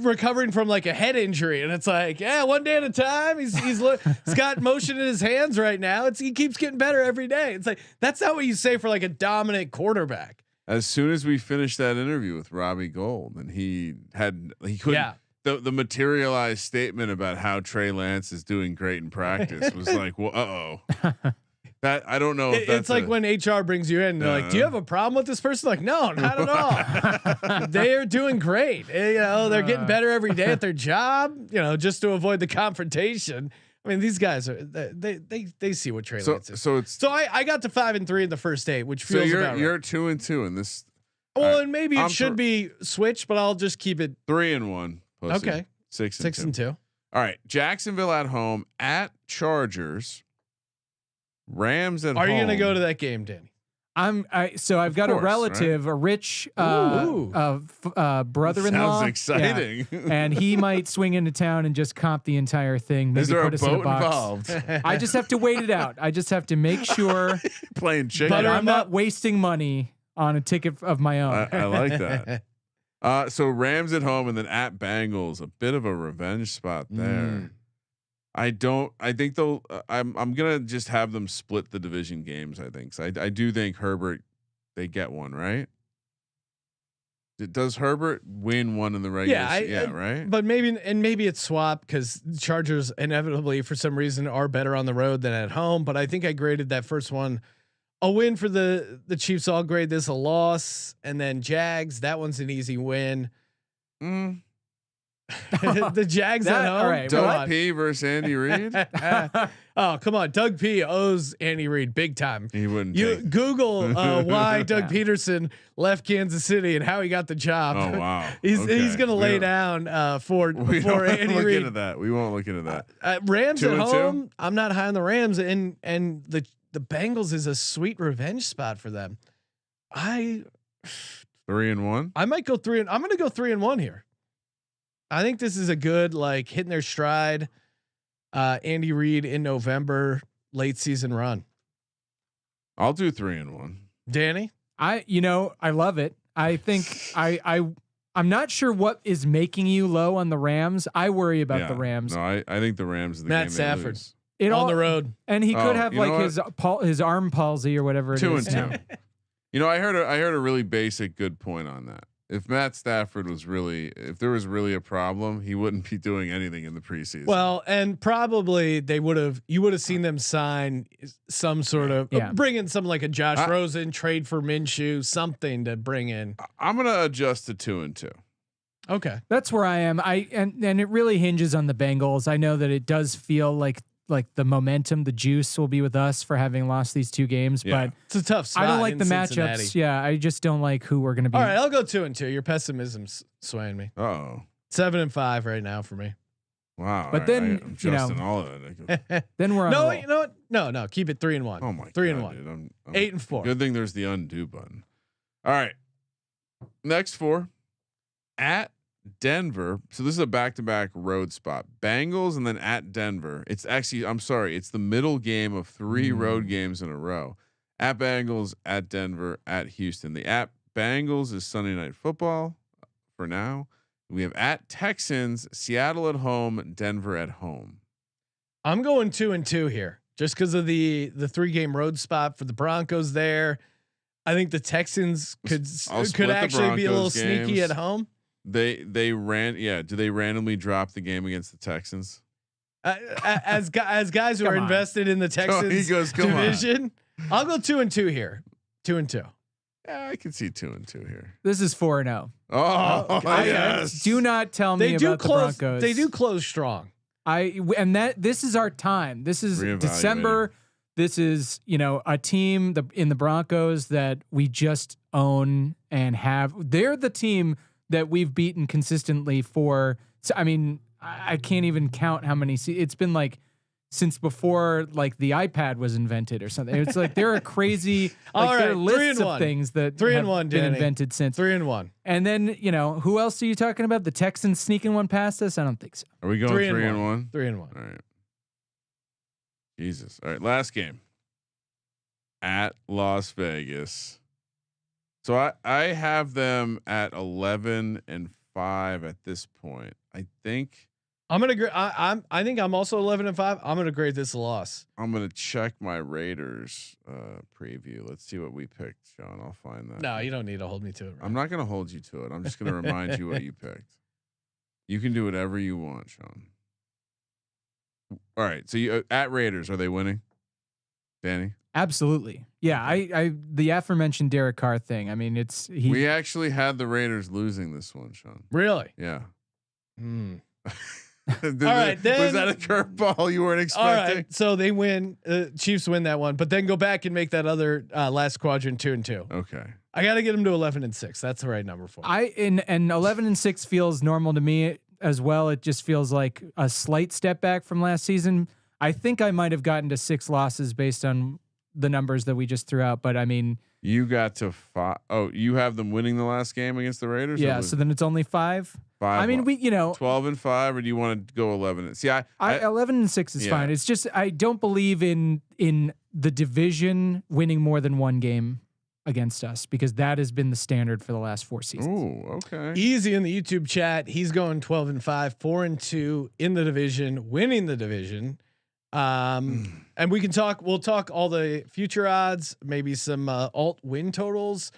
recovering from like a head injury, and it's like, yeah, one day at a time. He's he's he's got motion in his hands right now. It's he keeps getting better every day. It's like that's not what you say for like a dominant quarterback. As soon as we finished that interview with Robbie Gold, and he had he couldn't Yeah. the the materialized statement about how Trey Lance is doing great in practice was like, well, uh oh. That I don't know. If It- that's it's like a- when HR brings you in, they're like, "Do you Uh. have a problem with this person?" Like, no, not at all. they are doing great. Eh, You know, they're getting better every day at their job. You know, just to avoid the confrontation. I mean, these guys are they they they see what Trey so Lance is. so it's So I, I got to five and three in the first eight, which so feels you're about you're two and two in this well, and maybe it I'm should be switched, but I'll just keep it three and one. pussy. Okay. six and six two. and two. All right, Jacksonville at home at Chargers. Rams at Are home. you gonna go to that game, Danny? I'm I so I've Of got course, a relative, a rich uh, uh, f- uh brother-in-law. Sounds Yeah. exciting. and he might swing into town and just comp the entire thing. Maybe Is there put a us in a boat box. involved? I just have to wait it out. I just have to make sure Playing chicken. But I'm not wasting money on a ticket of my own. I, I like that. Uh, so Rams at home and then at Bengals, a bit of a revenge spot there. Mm. I don't. I think they'll. Uh, I'm. I'm gonna just have them split the division games. I think. So I. I do think Herbert. They get one right. Does Herbert win one in the regular? Yeah, I- yeah, I- right. But maybe and maybe it's swap because Chargers inevitably for some reason are better on the road than at home. But I think I graded that first one a win for the the Chiefs. I'll grade this a loss, and then Jags. That one's an easy win. Mm. the Jags That- at home. all right, Doug. P versus Andy Reid. oh come on, Doug P owes Andy Reid big time. He wouldn't. You take- Google uh, why Doug Pederson left Kansas City and how he got the job. Oh wow. he's he's gonna lay don't- down uh, for We for don't Andy look Reid. into that. We won't look into that. Uh, Rams Two at and two? home. I'm not high on the Rams, and and the the Bengals is a sweet revenge spot for them. I Three and one. I might go three and I'm going to go three and one here. I think this is a good like hitting their stride. Uh, Andy Reid in November, late season run. I'll do three and one. Danny, I you know I love it. I think I I I'm not sure what is making you low on the Rams. I worry about Yeah. the Rams. No, I, I think the Rams are the Matt game they Stafford. lose. It on all the road. and he Oh, could have like his pal, his arm palsy or whatever it Two is. and two. You know, I heard a, I heard a really basic good point on that. If Matt Stafford was really, if there was really a problem, he wouldn't be doing anything in the preseason. Well, and probably they would have. You would have seen them sign some sort of uh, Yeah. bring in something like a Josh I- Rosen trade for Minshew, something to bring in. I- I'm gonna adjust to two and two. Okay, That's where I am. I and and it really hinges on the Bengals. I know that it does feel like like the momentum, the juice will be with us for having lost these two games, Yeah. but it's a tough spot. I don't like the Cincinnati. matchups. Yeah, I just don't like who we're going to be. All right, I'll go two and two. Your pessimism's swaying me. Oh, Seven and five right now for me. wow! But then, I, you know- all of it. Then we're on. a no, roll. you know what? No, no. Keep it three and one. Oh my Three god, and one. dude, I'm, I'm- Eight and four. Good thing there's the undo button. All right, next four at Denver. So this is a back-to-back road spot. Bengals and then at Denver. It's actually I'm sorry, it's the middle game of three road mm. games in a row. At Bengals, at Denver, at Houston. The at Bengals is Sunday night football uh, for now. We have at Texans, Seattle at home, Denver at home. I'm going two and two here, just because of the the three game road spot for the Broncos. There, I think the Texans could could actually be a little Broncos sneaky at home. They they ran yeah. Do they randomly drop the game against the Texans? Uh, as gu- as guys who are on. invested in the Texans he goes, "Come on." division, I'll go two and two here. Two and two. Yeah, I can see two and two here. This is four and zero. Oh, okay. yes. Do not tell me They do about close. the Broncos. They do close strong. I and that this is our time. This is December. This is you know a team the, in the Broncos that we just own and have. They're the team that we've beaten consistently for. So, I mean, I, I can't even count how many. Se- it's been like since before like the iPad was invented or something. It's like there are crazy. All like there are right, three lists and of one. things that three and one been Danny. invented since. Three and one. And then you know who else are you talking about? The Texans sneaking one past us? I don't think so. Are we going Three three, and and one. one? Three and one. All right. Jesus. All right. Last game at Las Vegas. So I I have them at eleven and five at this point. I think I'm gonna. Gra- I, I'm. I think I'm also 11 and five. I'm gonna grade this a loss. I'm gonna check my Raiders uh, preview. Let's see what we picked, Sean. I'll find that. No, you don't need to hold me to it. I'm not gonna hold you to it. I'm just gonna remind you what you picked. You can do whatever you want, Sean. All right. So you uh, at Raiders, are they winning? Danny? Absolutely. Yeah, I, I the aforementioned Derek Carr thing. I mean, it's he. we actually had the Raiders losing this one, Sean. Really? Yeah. Hmm. Did All they- then- was that a curveball you weren't expecting? right. So they win. Uh, Chiefs win that one, but then go back and make that other uh, last quadrant two and two. Okay. I got to get them to eleven and six. That's the right number for. 'em. I in and eleven and six feels normal to me as well. It just feels like a slight step back from last season. I think I might have gotten to six losses based on the numbers that we just threw out, but I mean, You got to five. Oh, you have them winning the last game against the Raiders? yeah. So then it's only five. five I mean, we you know 12 and 5 or do you want to go 11 and see I, I, I 11 and 6 is Yeah. fine. It's just I don't believe in in the division winning more than one game against us because that has been the standard for the last four seasons. Ooh, okay. Easy in the YouTube chat. He's going 12 and 5, 4 and 2 in the division, winning the division. Um, and we can talk, we'll talk all the future odds, maybe some uh, alt win totals,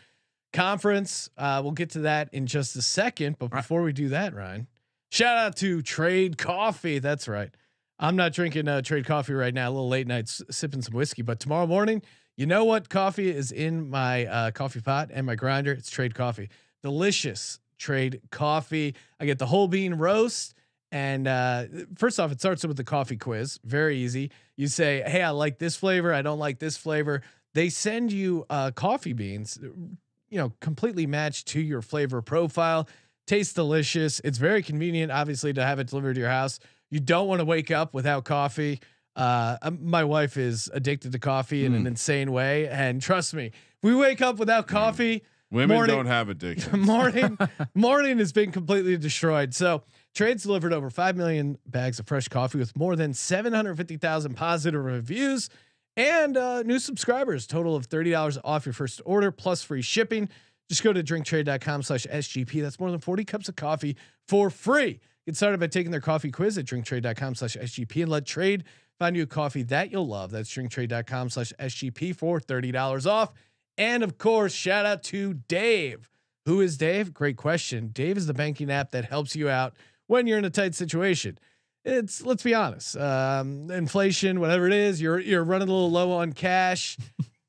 conference. Uh, we'll get to that in just a second. But before we do that, Ryan, shout out to Trade Coffee. That's right. I'm not drinking uh, Trade Coffee right now, a little late night s- sipping some whiskey, but tomorrow morning, you know what coffee is in my uh, coffee pot and my grinder? It's Trade Coffee. Delicious Trade Coffee. I get the whole bean roast. And uh, first off, it starts with the coffee quiz. Very easy. You say, "Hey, I like this flavor. I don't like this flavor." They send you uh, coffee beans, you know, completely matched to your flavor profile. Tastes delicious. It's very convenient, obviously, to have it delivered to your house. You don't want to wake up without coffee. Uh, um, my wife is addicted to coffee in an insane way, and trust me, if we wake up without coffee. Women morning- don't have addiction. morning morning has been completely destroyed. So trades delivered over five million bags of fresh coffee with more than seven hundred fifty thousand positive reviews and uh, new subscribers. Total of thirty dollars off your first order plus free shipping. Just go to drinktrade.com slash SGP. That's more than 40 cups of coffee for free. Get started by taking their coffee quiz at drinktrade.com slash SGP and let trade find you a coffee that you'll love. That's drinktrade.com slash SGP for $30 off. And of course, shout out to Dave. Who is Dave? Great question. Dave is the banking app that helps you out when you're in a tight situation. It's let's be honest, um, inflation, whatever it is, you're you're running a little low on cash.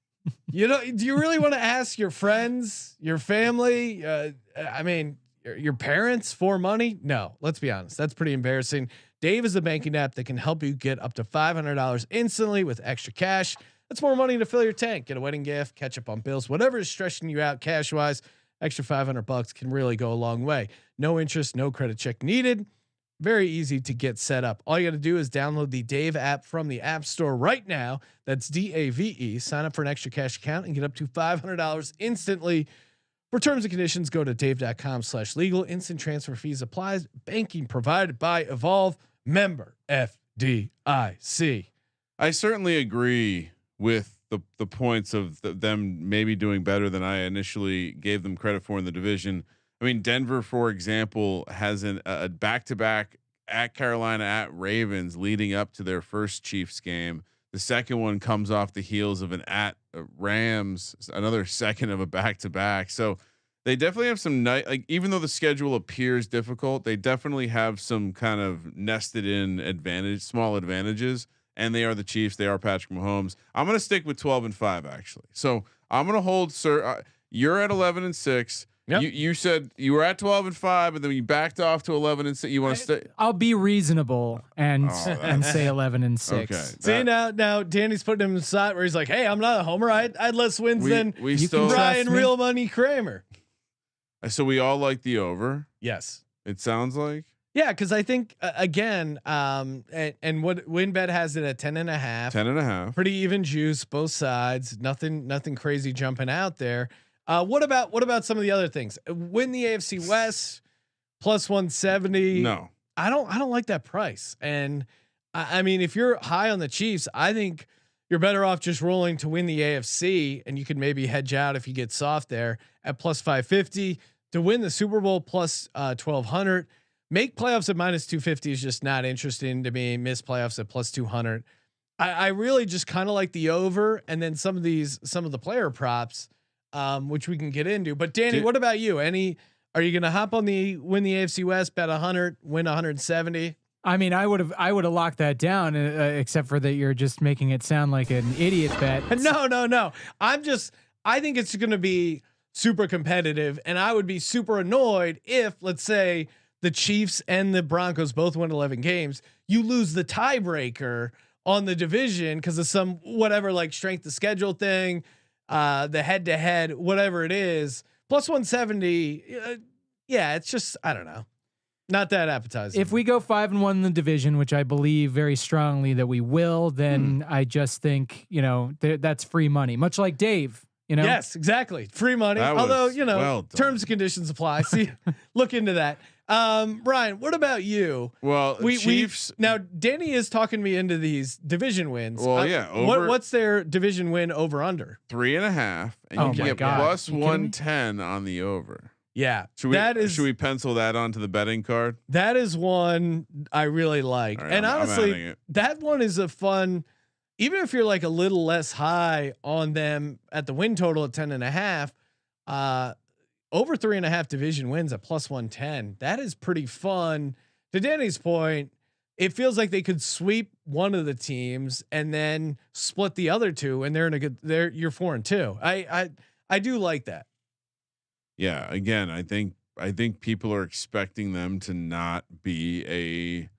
you know, do you really want to ask your friends, your family? Uh, I mean, your, your parents for money? No, let's be honest. That's pretty embarrassing. Dave is the banking app that can help you get up to $500 instantly with extra cash. That's more money to fill your tank, get a wedding gift, catch up on bills, whatever is stressing you out cash wise. Extra 500 bucks can really go a long way. No interest, no credit check needed. Very easy to get set up. All you got to do is download the Dave app from the App Store right now. That's D A V E. Sign up for an extra cash account and get up to $500 instantly. For terms and conditions, go to dave.com slash legal. Instant transfer fees applies. Banking provided by Evolve. Member FDIC. I certainly agree with the the points of the, them maybe doing better than I initially gave them credit for in the division. I mean, Denver, for example, has an, a back to back at Carolina at Ravens leading up to their first Chiefs game. The second one comes off the heels of an at uh, Rams, another second of a back to back. So they definitely have some night. Like even though the schedule appears difficult, they definitely have some kind of nested in advantage, small advantages. And they are the Chiefs. They are Patrick Mahomes. I'm gonna stick with 12 and five actually. So I'm gonna hold. Sir, uh, you're at 11 and six. Yep. You you said you were at 12 and five, and then you backed off to 11 and six. You want to stay? I'll be reasonable and Oh, and say 11 and 6. Okay. See that- now, now Danny's putting him in the side where he's like, "Hey, I'm not a homer. I I had less wins we, than we You still try- Ryan. Real Money Kramer." so we all like the over. Yes. It sounds like Yeah, because I think uh, again, um, and, and what WynnBET has it at 10 and a half. 10 and a half. Pretty even juice, both sides. Nothing, nothing crazy jumping out there. Uh, what about what about some of the other things? Win the AFC West plus 170. No. I don't I don't like that price. And I, I mean, if you're high on the Chiefs, I think you're better off just rolling to win the AFC, and you can maybe hedge out if you get soft there at plus 550 to win the Super Bowl plus uh, 1200. Make playoffs at minus 250 is just not interesting to me. Miss playoffs at plus 200. I, I really just kind of like the over, and then some of these some of the player props, um, which we can get into. But Danny, Did- what about you? Any Are you going to hop on the win the AFC West, bet 100, win 170? I mean, I would have I would have locked that down, uh, except for that you're just making it sound like an idiot bet. No, no, no. I'm just. I think it's going to be super competitive, and I would be super annoyed if, let's say, the Chiefs and the Broncos both won 11 games. You lose the tiebreaker on the division because of some whatever like strength of schedule thing, uh, the head to head, whatever it is. Plus 170. Uh, yeah, it's just I don't know. Not that appetizing. If we go five and one in the division, which I believe very strongly that we will, then Hmm. I just think you know th- that's free money, much like Dave. You know, Yes, exactly. Free money. That Although, you know, well terms and conditions apply. See, look into that. Um, Ryan, what about you? Well, We, Chiefs. we now Danny is talking me into these division wins. Uh, Well, yeah, what what's their division win over under? three and a half, and Oh you can get God. plus You kidding me? one ten on the over. Yeah, Should we? that is should we pencil that onto the betting card? that is one I really like. All right, and I'm- I'm honestly, that one is a fun. Even if you're like a little less high on them at the win total at ten and a half, uh, over three and a half division wins at plus one ten. That is pretty fun. To Danny's point, it feels like they could sweep one of the teams and then split the other two, and they're in a good. They're you're four and two. I I I do like that. Yeah. Again, I think I think people are expecting them to not be a.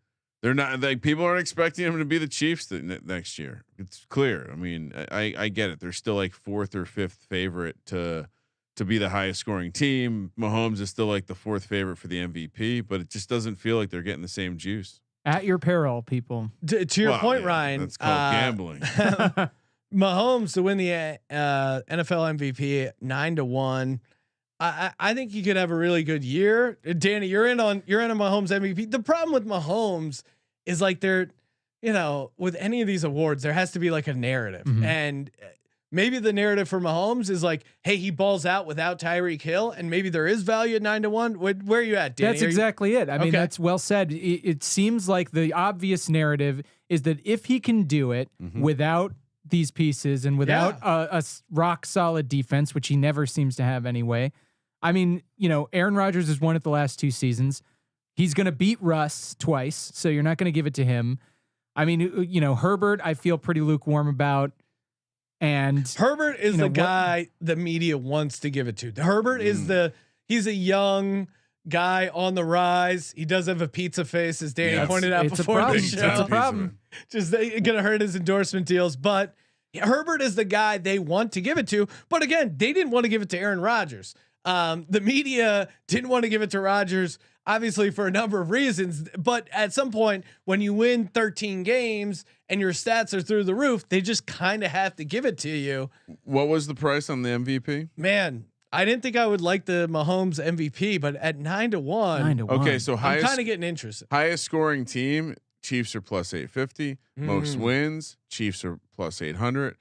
They're not like people aren't expecting them to be the Chiefs the, ne- next year. It's clear. I mean, I I get it. They're still like fourth or fifth favorite to to be the highest scoring team. Mahomes is still like the fourth favorite for the MVP, but it just doesn't feel like they're getting the same juice. at your peril, people. To, to your Well, point, yeah, Ryan. That's called uh, gambling. Mahomes to win the uh, NFL MVP nine to one. I, I I think you could have a really good year. Danny, you're in on you're in on Mahomes MVP. The problem with Mahomes is like they're, you know, with any of these awards, there has to be like a narrative, Mhm. and uh, maybe the narrative for Mahomes is like, hey, he balls out without Tyreek Hill, and maybe there is value at nine to one. Where, where are you at, Danny? That's Are you- exactly it. I mean, Okay. that's well said. It, it seems like the obvious narrative is that if he can do it Mhm. without these pieces and without a rock solid defense, which he never seems to have anyway. I mean, you know, Aaron Rodgers has won it the last two seasons. He's going to beat Russ twice, so you're not going to give it to him. I mean, you know, Herbert, I feel pretty lukewarm about. And Herbert is you know, the what- guy the media wants to give it to. Herbert is Mm. the he's a young guy on the rise. He does have a pizza face, as Danny Yeah, pointed out it's a before the problem. show. It's a problem. Just they, gonna hurt his endorsement deals, but Herbert is the guy they want to give it to. But again, they didn't want to give it to Aaron Rodgers. Um, the media didn't want to give it to Rodgers, obviously for a number of reasons. But at some point, when you win 13 games and your stats are through the roof, they just kind of have to give it to you. What was the price on the MVP? Man, I didn't think I would like the Mahomes MVP, but at nine to one, nine to one. Okay, so I'm kind of getting interested. highest scoring team Chiefs are plus 850 most Mm. wins Chiefs are plus 800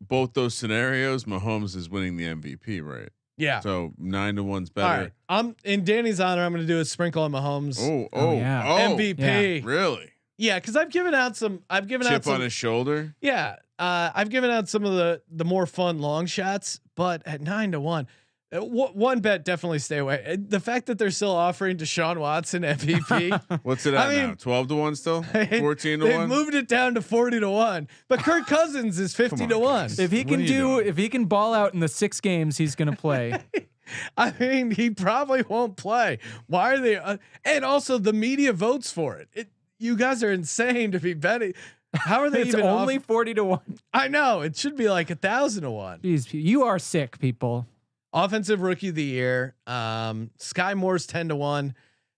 both those scenarios Mahomes is winning the MVP right Yeah. so 9 to 1's better right. I'm in Danny's honor. I'm going to do a sprinkle on Mahomes oh Oh, oh yeah. oh MVP. really Yeah, because I've given out some. I've given out chip some. on his shoulder Yeah, uh, I've given out some of the the more fun long shots, but at nine to one, w- one bet definitely stay away. Uh, The fact that they're still offering Deshaun Watson MVP, what's it I at now mean- 12 to 1 still 14 to one. they've 1 moved it down to forty to one. But Kirk Cousins is fifty Come to one. guys. if he can do, doing? if he can ball out in the six games he's going to play, I mean, he probably won't play. Why are they? Uh, and also, the media votes for it. it. You guys are insane to be betting. How are they it's even only off- 40 to 1. I know it should be like a thousand to one. Jeez, you are sick, people. Offensive rookie of the year. Um, Skyy Moore's ten to one.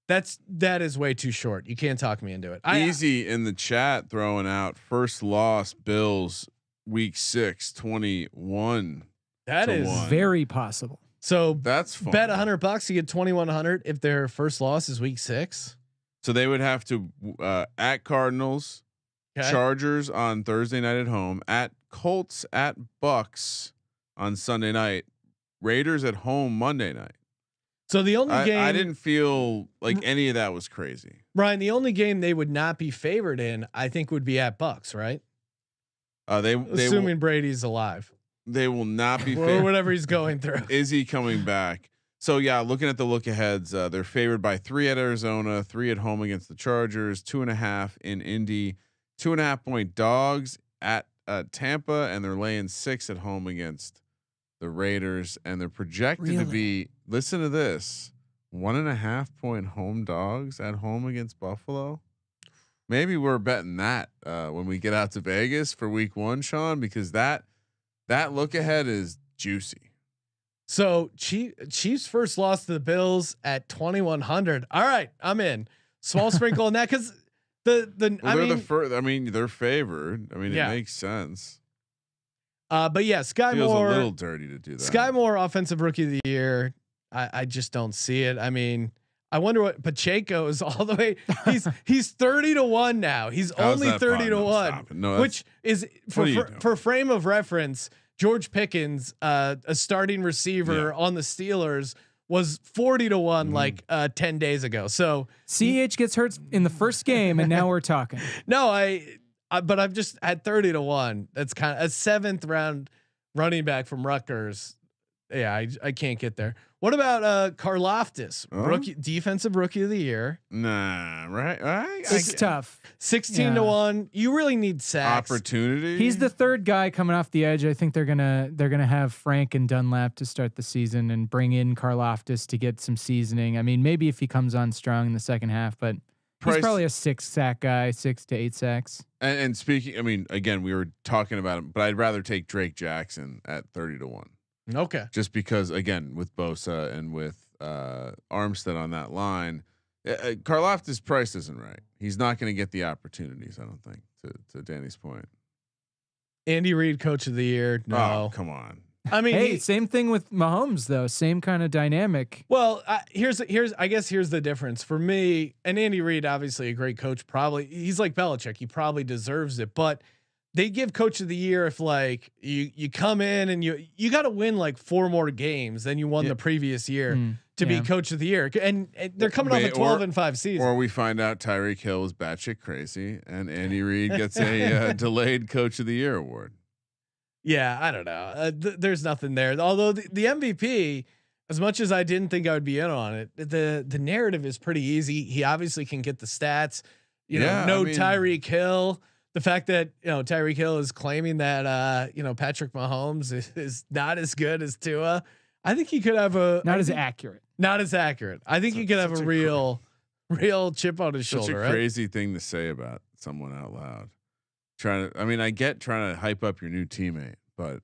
That's that is way too short. You can't talk me into it. I, easy in the chat throwing out first loss Bills week 6 21 that to is one. Very possible. so. that's fun Bet a hundred bucks, you get twenty one hundred if their first loss is week six. so they would have to uh, at Cardinals Okay. Chargers on Thursday night at home, at Colts at Bucks on Sunday night, Raiders at home Monday night. So the only I, game I didn't feel like any of that was crazy. Brian, the only game they would not be favored in, I think, would be at Bucks, right? Uh, they they Assuming will, Brady's alive they will not be or favored. whatever he's going through. Is he coming back? So yeah, looking at the look aheads, uh, they're favored by three at Arizona, three at home against the Chargers, two and a half in Indy, two and a half point dogs at uh, Tampa, and they're laying six at home against the Raiders, and they're projected to be. Listen to this: one and a half point home dogs at home against Buffalo. Maybe we're betting that uh, when we get out to Vegas for Week One, Sean, because that that look ahead is juicy. So Chief, Chiefs first loss to the Bills at 2100. All right, I'm in. Small sprinkle on that because the the Well, I they're mean, the first. I mean, they're favored. I mean, Yeah. it makes sense. Uh, but yeah, Sky Feels Moore, a little dirty to do that. Skyy Moore, offensive rookie of the year. I, I just don't see it. I mean, I wonder what Pacheco is all the way. He's he's 30 to one now. He's How's only 30 to No, one. No, which is for for, for frame of reference, George Pickens, uh, a starting receiver on the Steelers, was 40 to one Mhm. like uh, 10 days ago. So Ch gets hurt in the first game, and now we're talking. no, I, I but I'm just at 30 to one. That's kind of a seventh round running back from Rutgers. Yeah, I, I can't get there. What about uh Karlaftis, Huh? rookie defensive rookie of the year, nah, right? I, It's I, tough. 16 to one. You really need sacks. opportunity. He's the third guy coming off the edge. I think they're gonna they're gonna have Frank and Dunlap to start the season and bring in Karlaftis to get some seasoning. I mean, maybe if he comes on strong in the second half, but Price- he's probably a six sack guy, six to eight sacks. And, and speaking, I mean, again, we were talking about him, but I'd rather take Drake Jackson at thirty to one, Okay. just because, again, with Bosa and with uh, Armstead on that line, uh, uh, Karlaftis' price isn't right. He's not going to get the opportunities. I don't think. To to Danny's point. Andy Reid, coach of the year. No, Oh, come on. I mean, Hey, he- same thing with Mahomes though. Same kind of dynamic. Well, uh, here's here's I guess here's the difference for me and Andy Reid, obviously a great coach. Probably he's like Belichick. He probably deserves it, but they give coach of the year if like you you come in and you you got to win like four more games than you won Yeah. the previous year Mm, to yeah. be coach of the year. And, and they're coming off a 12 or- and 5 season. Or we find out Tyreek Hill was batshit crazy, and Andy Reid gets a uh, delayed Coach of the Year award. Yeah, I don't know. Uh, th- there's nothing there. Although the, the MVP, as much as I didn't think I would be in on it, the the narrative is pretty easy. He obviously can get the stats. You Yeah, know, no mean- Tyreek Hill. The fact that you know Tyreek Hill is claiming that uh, you know Patrick Mahomes is, is not as good as Tua. I think he could have a Not I as think- accurate. not as accurate. I think he could have a such a cra- real, real chip on his Such shoulder. a right? crazy thing to say about someone out loud. Trying to, I mean, I get trying to hype up your new teammate, but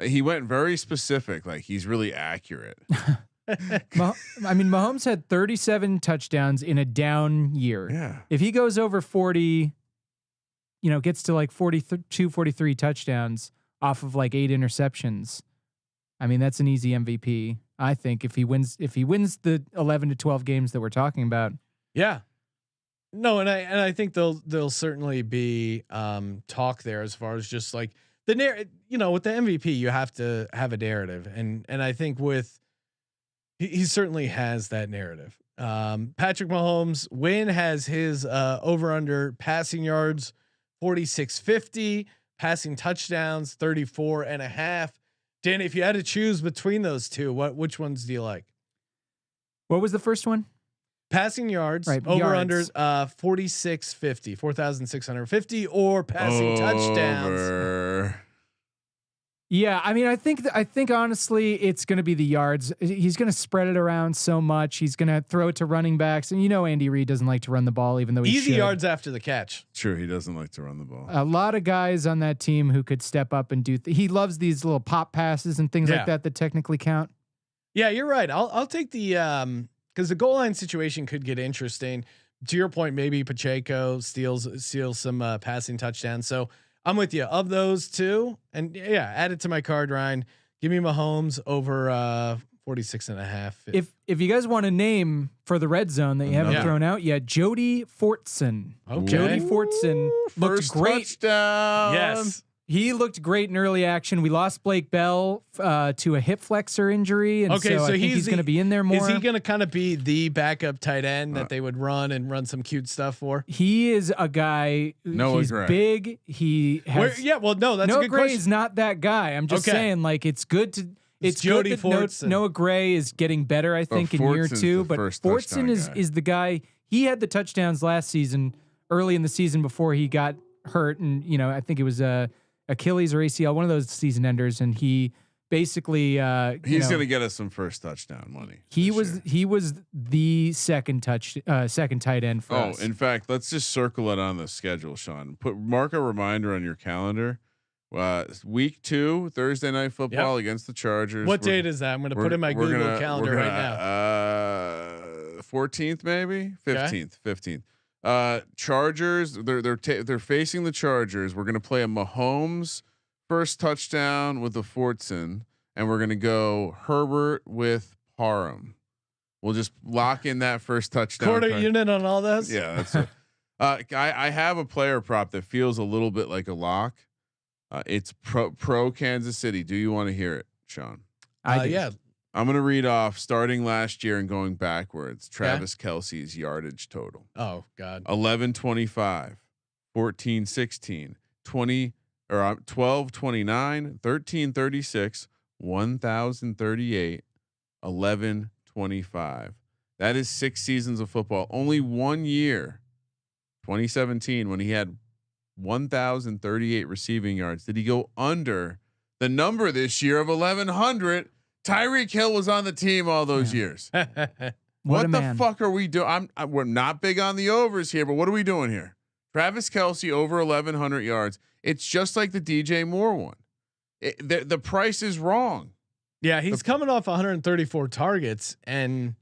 uh, he went very specific. Like he's really accurate. Mah- I mean, Mahomes had 37 touchdowns in a down year. Yeah. If he goes over 40, you know, gets to like 42, 43 touchdowns off of like eight interceptions, I mean, that's an easy MVP. I think if he wins, if he wins the 11 to 12 games that we're talking about, Yeah. No, and I and I think there'll there'll certainly be um talk there as far as just like the narr you know, with the MVP you have to have a narrative and and I think with he, he certainly has that narrative. Um Patrick Mahomes win has his uh over under passing yards 4650, passing touchdowns 34 and a half. Danny, if you had to choose between those two, what which ones do you like? what was the first one? Passing yards, Right, over yards. under uh 4650, 4650 or passing touchdowns. Yeah, I mean, I think th- I think honestly, it's going to be the yards. He's going to spread it around so much. He's going to throw it to running backs, and you know Andy Reid doesn't like to run the ball, even though he Easy should. yards after the catch. True, he doesn't like to run the ball. A lot of guys on that team who could step up and do. Th- he loves these little pop passes and things Yeah. like that that technically count. Yeah, you're right. I'll I'll take the um because the goal line situation could get interesting. To your point, maybe Pacheco steals steals some uh, passing touchdowns. So I'm with you. Of those two, and yeah, add it to my card, Ryan. Give me Mahomes over uh 46 and a half. If if you guys want a name for the red zone that you haven't Yeah. thrown out yet, Jody Fortson. okay. Jody Fortson looked First great. touchdown. Yes. He looked great in early action. We lost Blake Bell uh, to a hip flexor injury, and Okay, so, so I think he's he's, going to be in there more. Is he going to kind of be the backup tight end that Uh, they would run and run some cute stuff for? He is a guy. No, he's Gray. big. He has. Where, yeah, well, no, that's Noah a good Gray question. is not that guy. I'm just Okay. saying, like it's good to It's It's Jody good that No- Fortson. Noah Gray is getting better, I think, in year two. But first touchdown Fortson is guy. is the guy. He had the touchdowns last season, early in the season before he got hurt, and you know I think it was uh, Achilles or ACL, one of those season enders, and he basically uh, he's going to get us some first touchdown money. He was year. he was the second touch uh, second tight end for Oh, us. in fact, let's just circle it on the schedule, Sean. Put mark a reminder on your calendar. Uh, week two, Thursday night football against the Chargers. What We're- date is that? I'm going to put in my Google gonna- calendar we're right now. Uh, fourteenth, maybe fifteenth, fifteenth. Uh, Chargers. They're they're ta- they're facing the Chargers. We're gonna play a Mahomes first touchdown with the Fortson, and we're gonna go Herbert with Parham. We'll just lock in that first touchdown. Quarter card. unit on all this. Yeah, that's it. Uh, I, I have a player prop that feels a little bit like a lock. Uh, it's pro pro Kansas City. Do you want to hear it, Sean? I Uh, do. yeah. I'm gonna read off starting last year and going backwards. Travis Kelce's yardage total: Oh God. 11 25, 14 16, 20 or uh, 12 29, 13 36, 1038, 11 25. That is six seasons of football. Only one year, 2017, when he had 1,038 receiving yards, did he go under the number this year of 1,100? Tyreek Hill was on the team all those years. What, What, the man. fuck are we doing? I'm, I, we're not big on the overs here, but what are we doing here? Travis Kelce over 1,100 yards. It's just like the DJ Moore one. It, the, the price is wrong. yeah, he's coming off 134 targets, and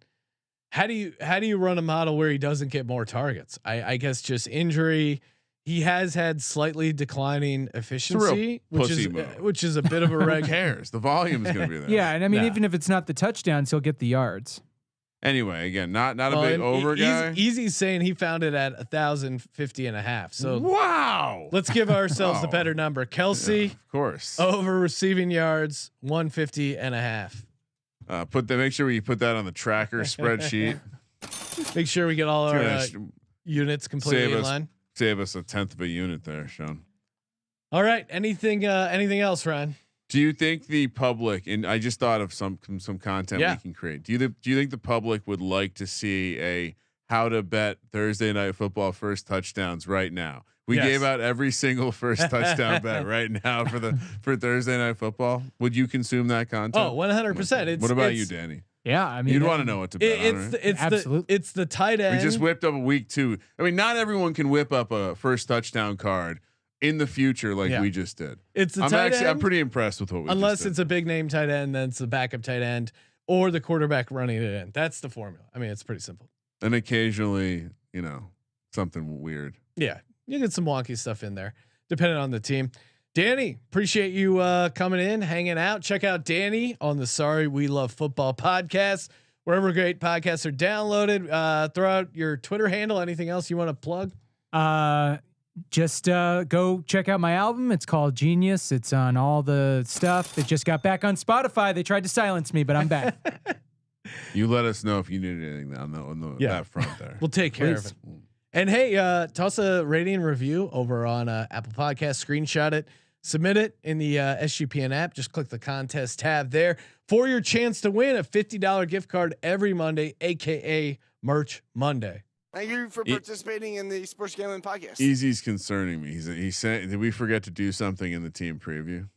how do you how do you run a model where he doesn't get more targets? I, I guess just injury. He has had slightly declining efficiency, which is pussy uh, which is a bit of a Who reg. cares? The volume is going to be there. Yeah, and I mean, Nah. even if it's not the touchdowns, he'll get the yards. Anyway, again, not not Well, a big and over Easy- guy. Easy's saying he found it at 1,050 and a half. So wow. let's give ourselves the Oh. better number. Kelce of course. over receiving yards 150 and a half. Uh, put that. Make sure you put that on the tracker spreadsheet. Make sure we get all our uh, units completely save in line. Save us a tenth of a unit there, Sean. All right. Anything uh anything else, Ryan? Do you think the public and I just thought of some some content Yeah. we can create. Do you th- do you think the public would like to see a how to bet Thursday night football first touchdowns right now? We Yes. gave out every single first touchdown bet right now for the for Thursday night football. Would you consume that content? Oh, 100%. It's what about you, Danny? Yeah, I mean, You'd want to know what to bet. It, on, it's right? the, it's Absolutely. the it's the tight end. We just whipped up a week two. I mean, not everyone can whip up a first touchdown card in the future like Yeah. we just did. it's the I'm tight actually end. I'm pretty impressed with what we unless just did. it's a big name tight end, then it's the backup tight end or the quarterback running it in. That's the formula. I mean, it's pretty simple. and occasionally, you know, something weird. Yeah, you get some wonky stuff in there, depending on the team. Danny, appreciate you uh, coming in, hanging out. Check out Danny on the Sorry We Love Football podcast, wherever great podcasts are downloaded. Uh, throw out your Twitter handle. Anything else you want to plug? Uh, just uh, go check out my album. It's called Genius. It's on all the stuff. It just got back on Spotify. They tried to silence me, but I'm back. You let us know if you need anything on the, on the Yeah. that front there. We'll take care of it. And hey, uh, toss a rating review over on uh, Apple Podcast. Screenshot it, submit it in the uh, SGPN app. Just click the contest tab there for your chance to win a fifty dollar gift card every Monday, aka Merch Monday. Thank you for participating in the Sports Gambling Podcast. Easy's concerning me. He's he's saying, did we forget to do something in the team preview?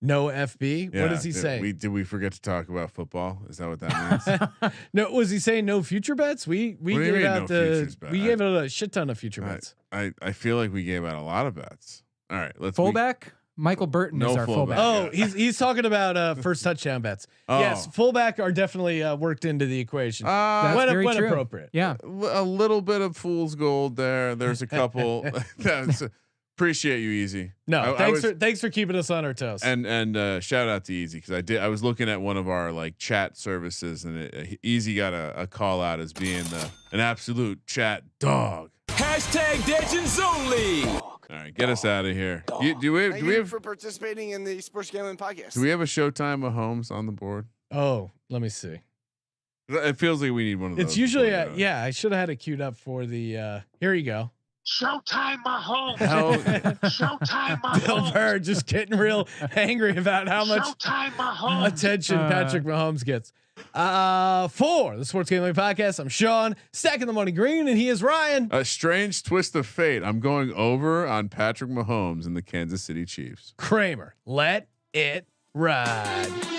No FB. Yeah, what does he did say? We did we forget to talk about football? Is that what that means? no, was he saying no future bets? We we What gave mean, out no the futures bet? we I- gave out a shit ton of future I, bets. I I feel like we gave out a lot of bets. All right, let's we- fullback, Michael Burton No is our fullback. fullback. Oh, he's he's talking about uh, first touchdown bets. Oh. Yes, fullback are definitely uh, worked into the equation. Uh, That's when very when true. appropriate. Yeah. a little bit of fool's gold there. There's a couple. that's appreciate you, Easy. No, I- I thanks was- for thanks for keeping us on our toes. And and uh, shout out to Easy because I did. I was looking at one of our like chat services, and it, uh, Easy got a, a call out as being the an absolute chat dog. Hashtag Legends Only. All right, get us out of here. You, do we Thank do we you have for participating in the Sports Gambling Podcast. do we have a Showtime Mahomes on the board? oh, let me see. It feels like we need one of those. It's usually before uh, we go. yeah. I should have had it queued up for the. uh Here you go. Showtime Mahomes. Hell, Showtime Bill Mahomes. Burr just getting real angry about how much Showtime Mahomes. attention Uh. Patrick Mahomes gets. Uh, for the Sports Gambling Podcast, I'm Sean, stacking the money green, and he is Ryan. a strange twist of fate. I'm going over on Patrick Mahomes and the Kansas City Chiefs. Kramer. Let it ride.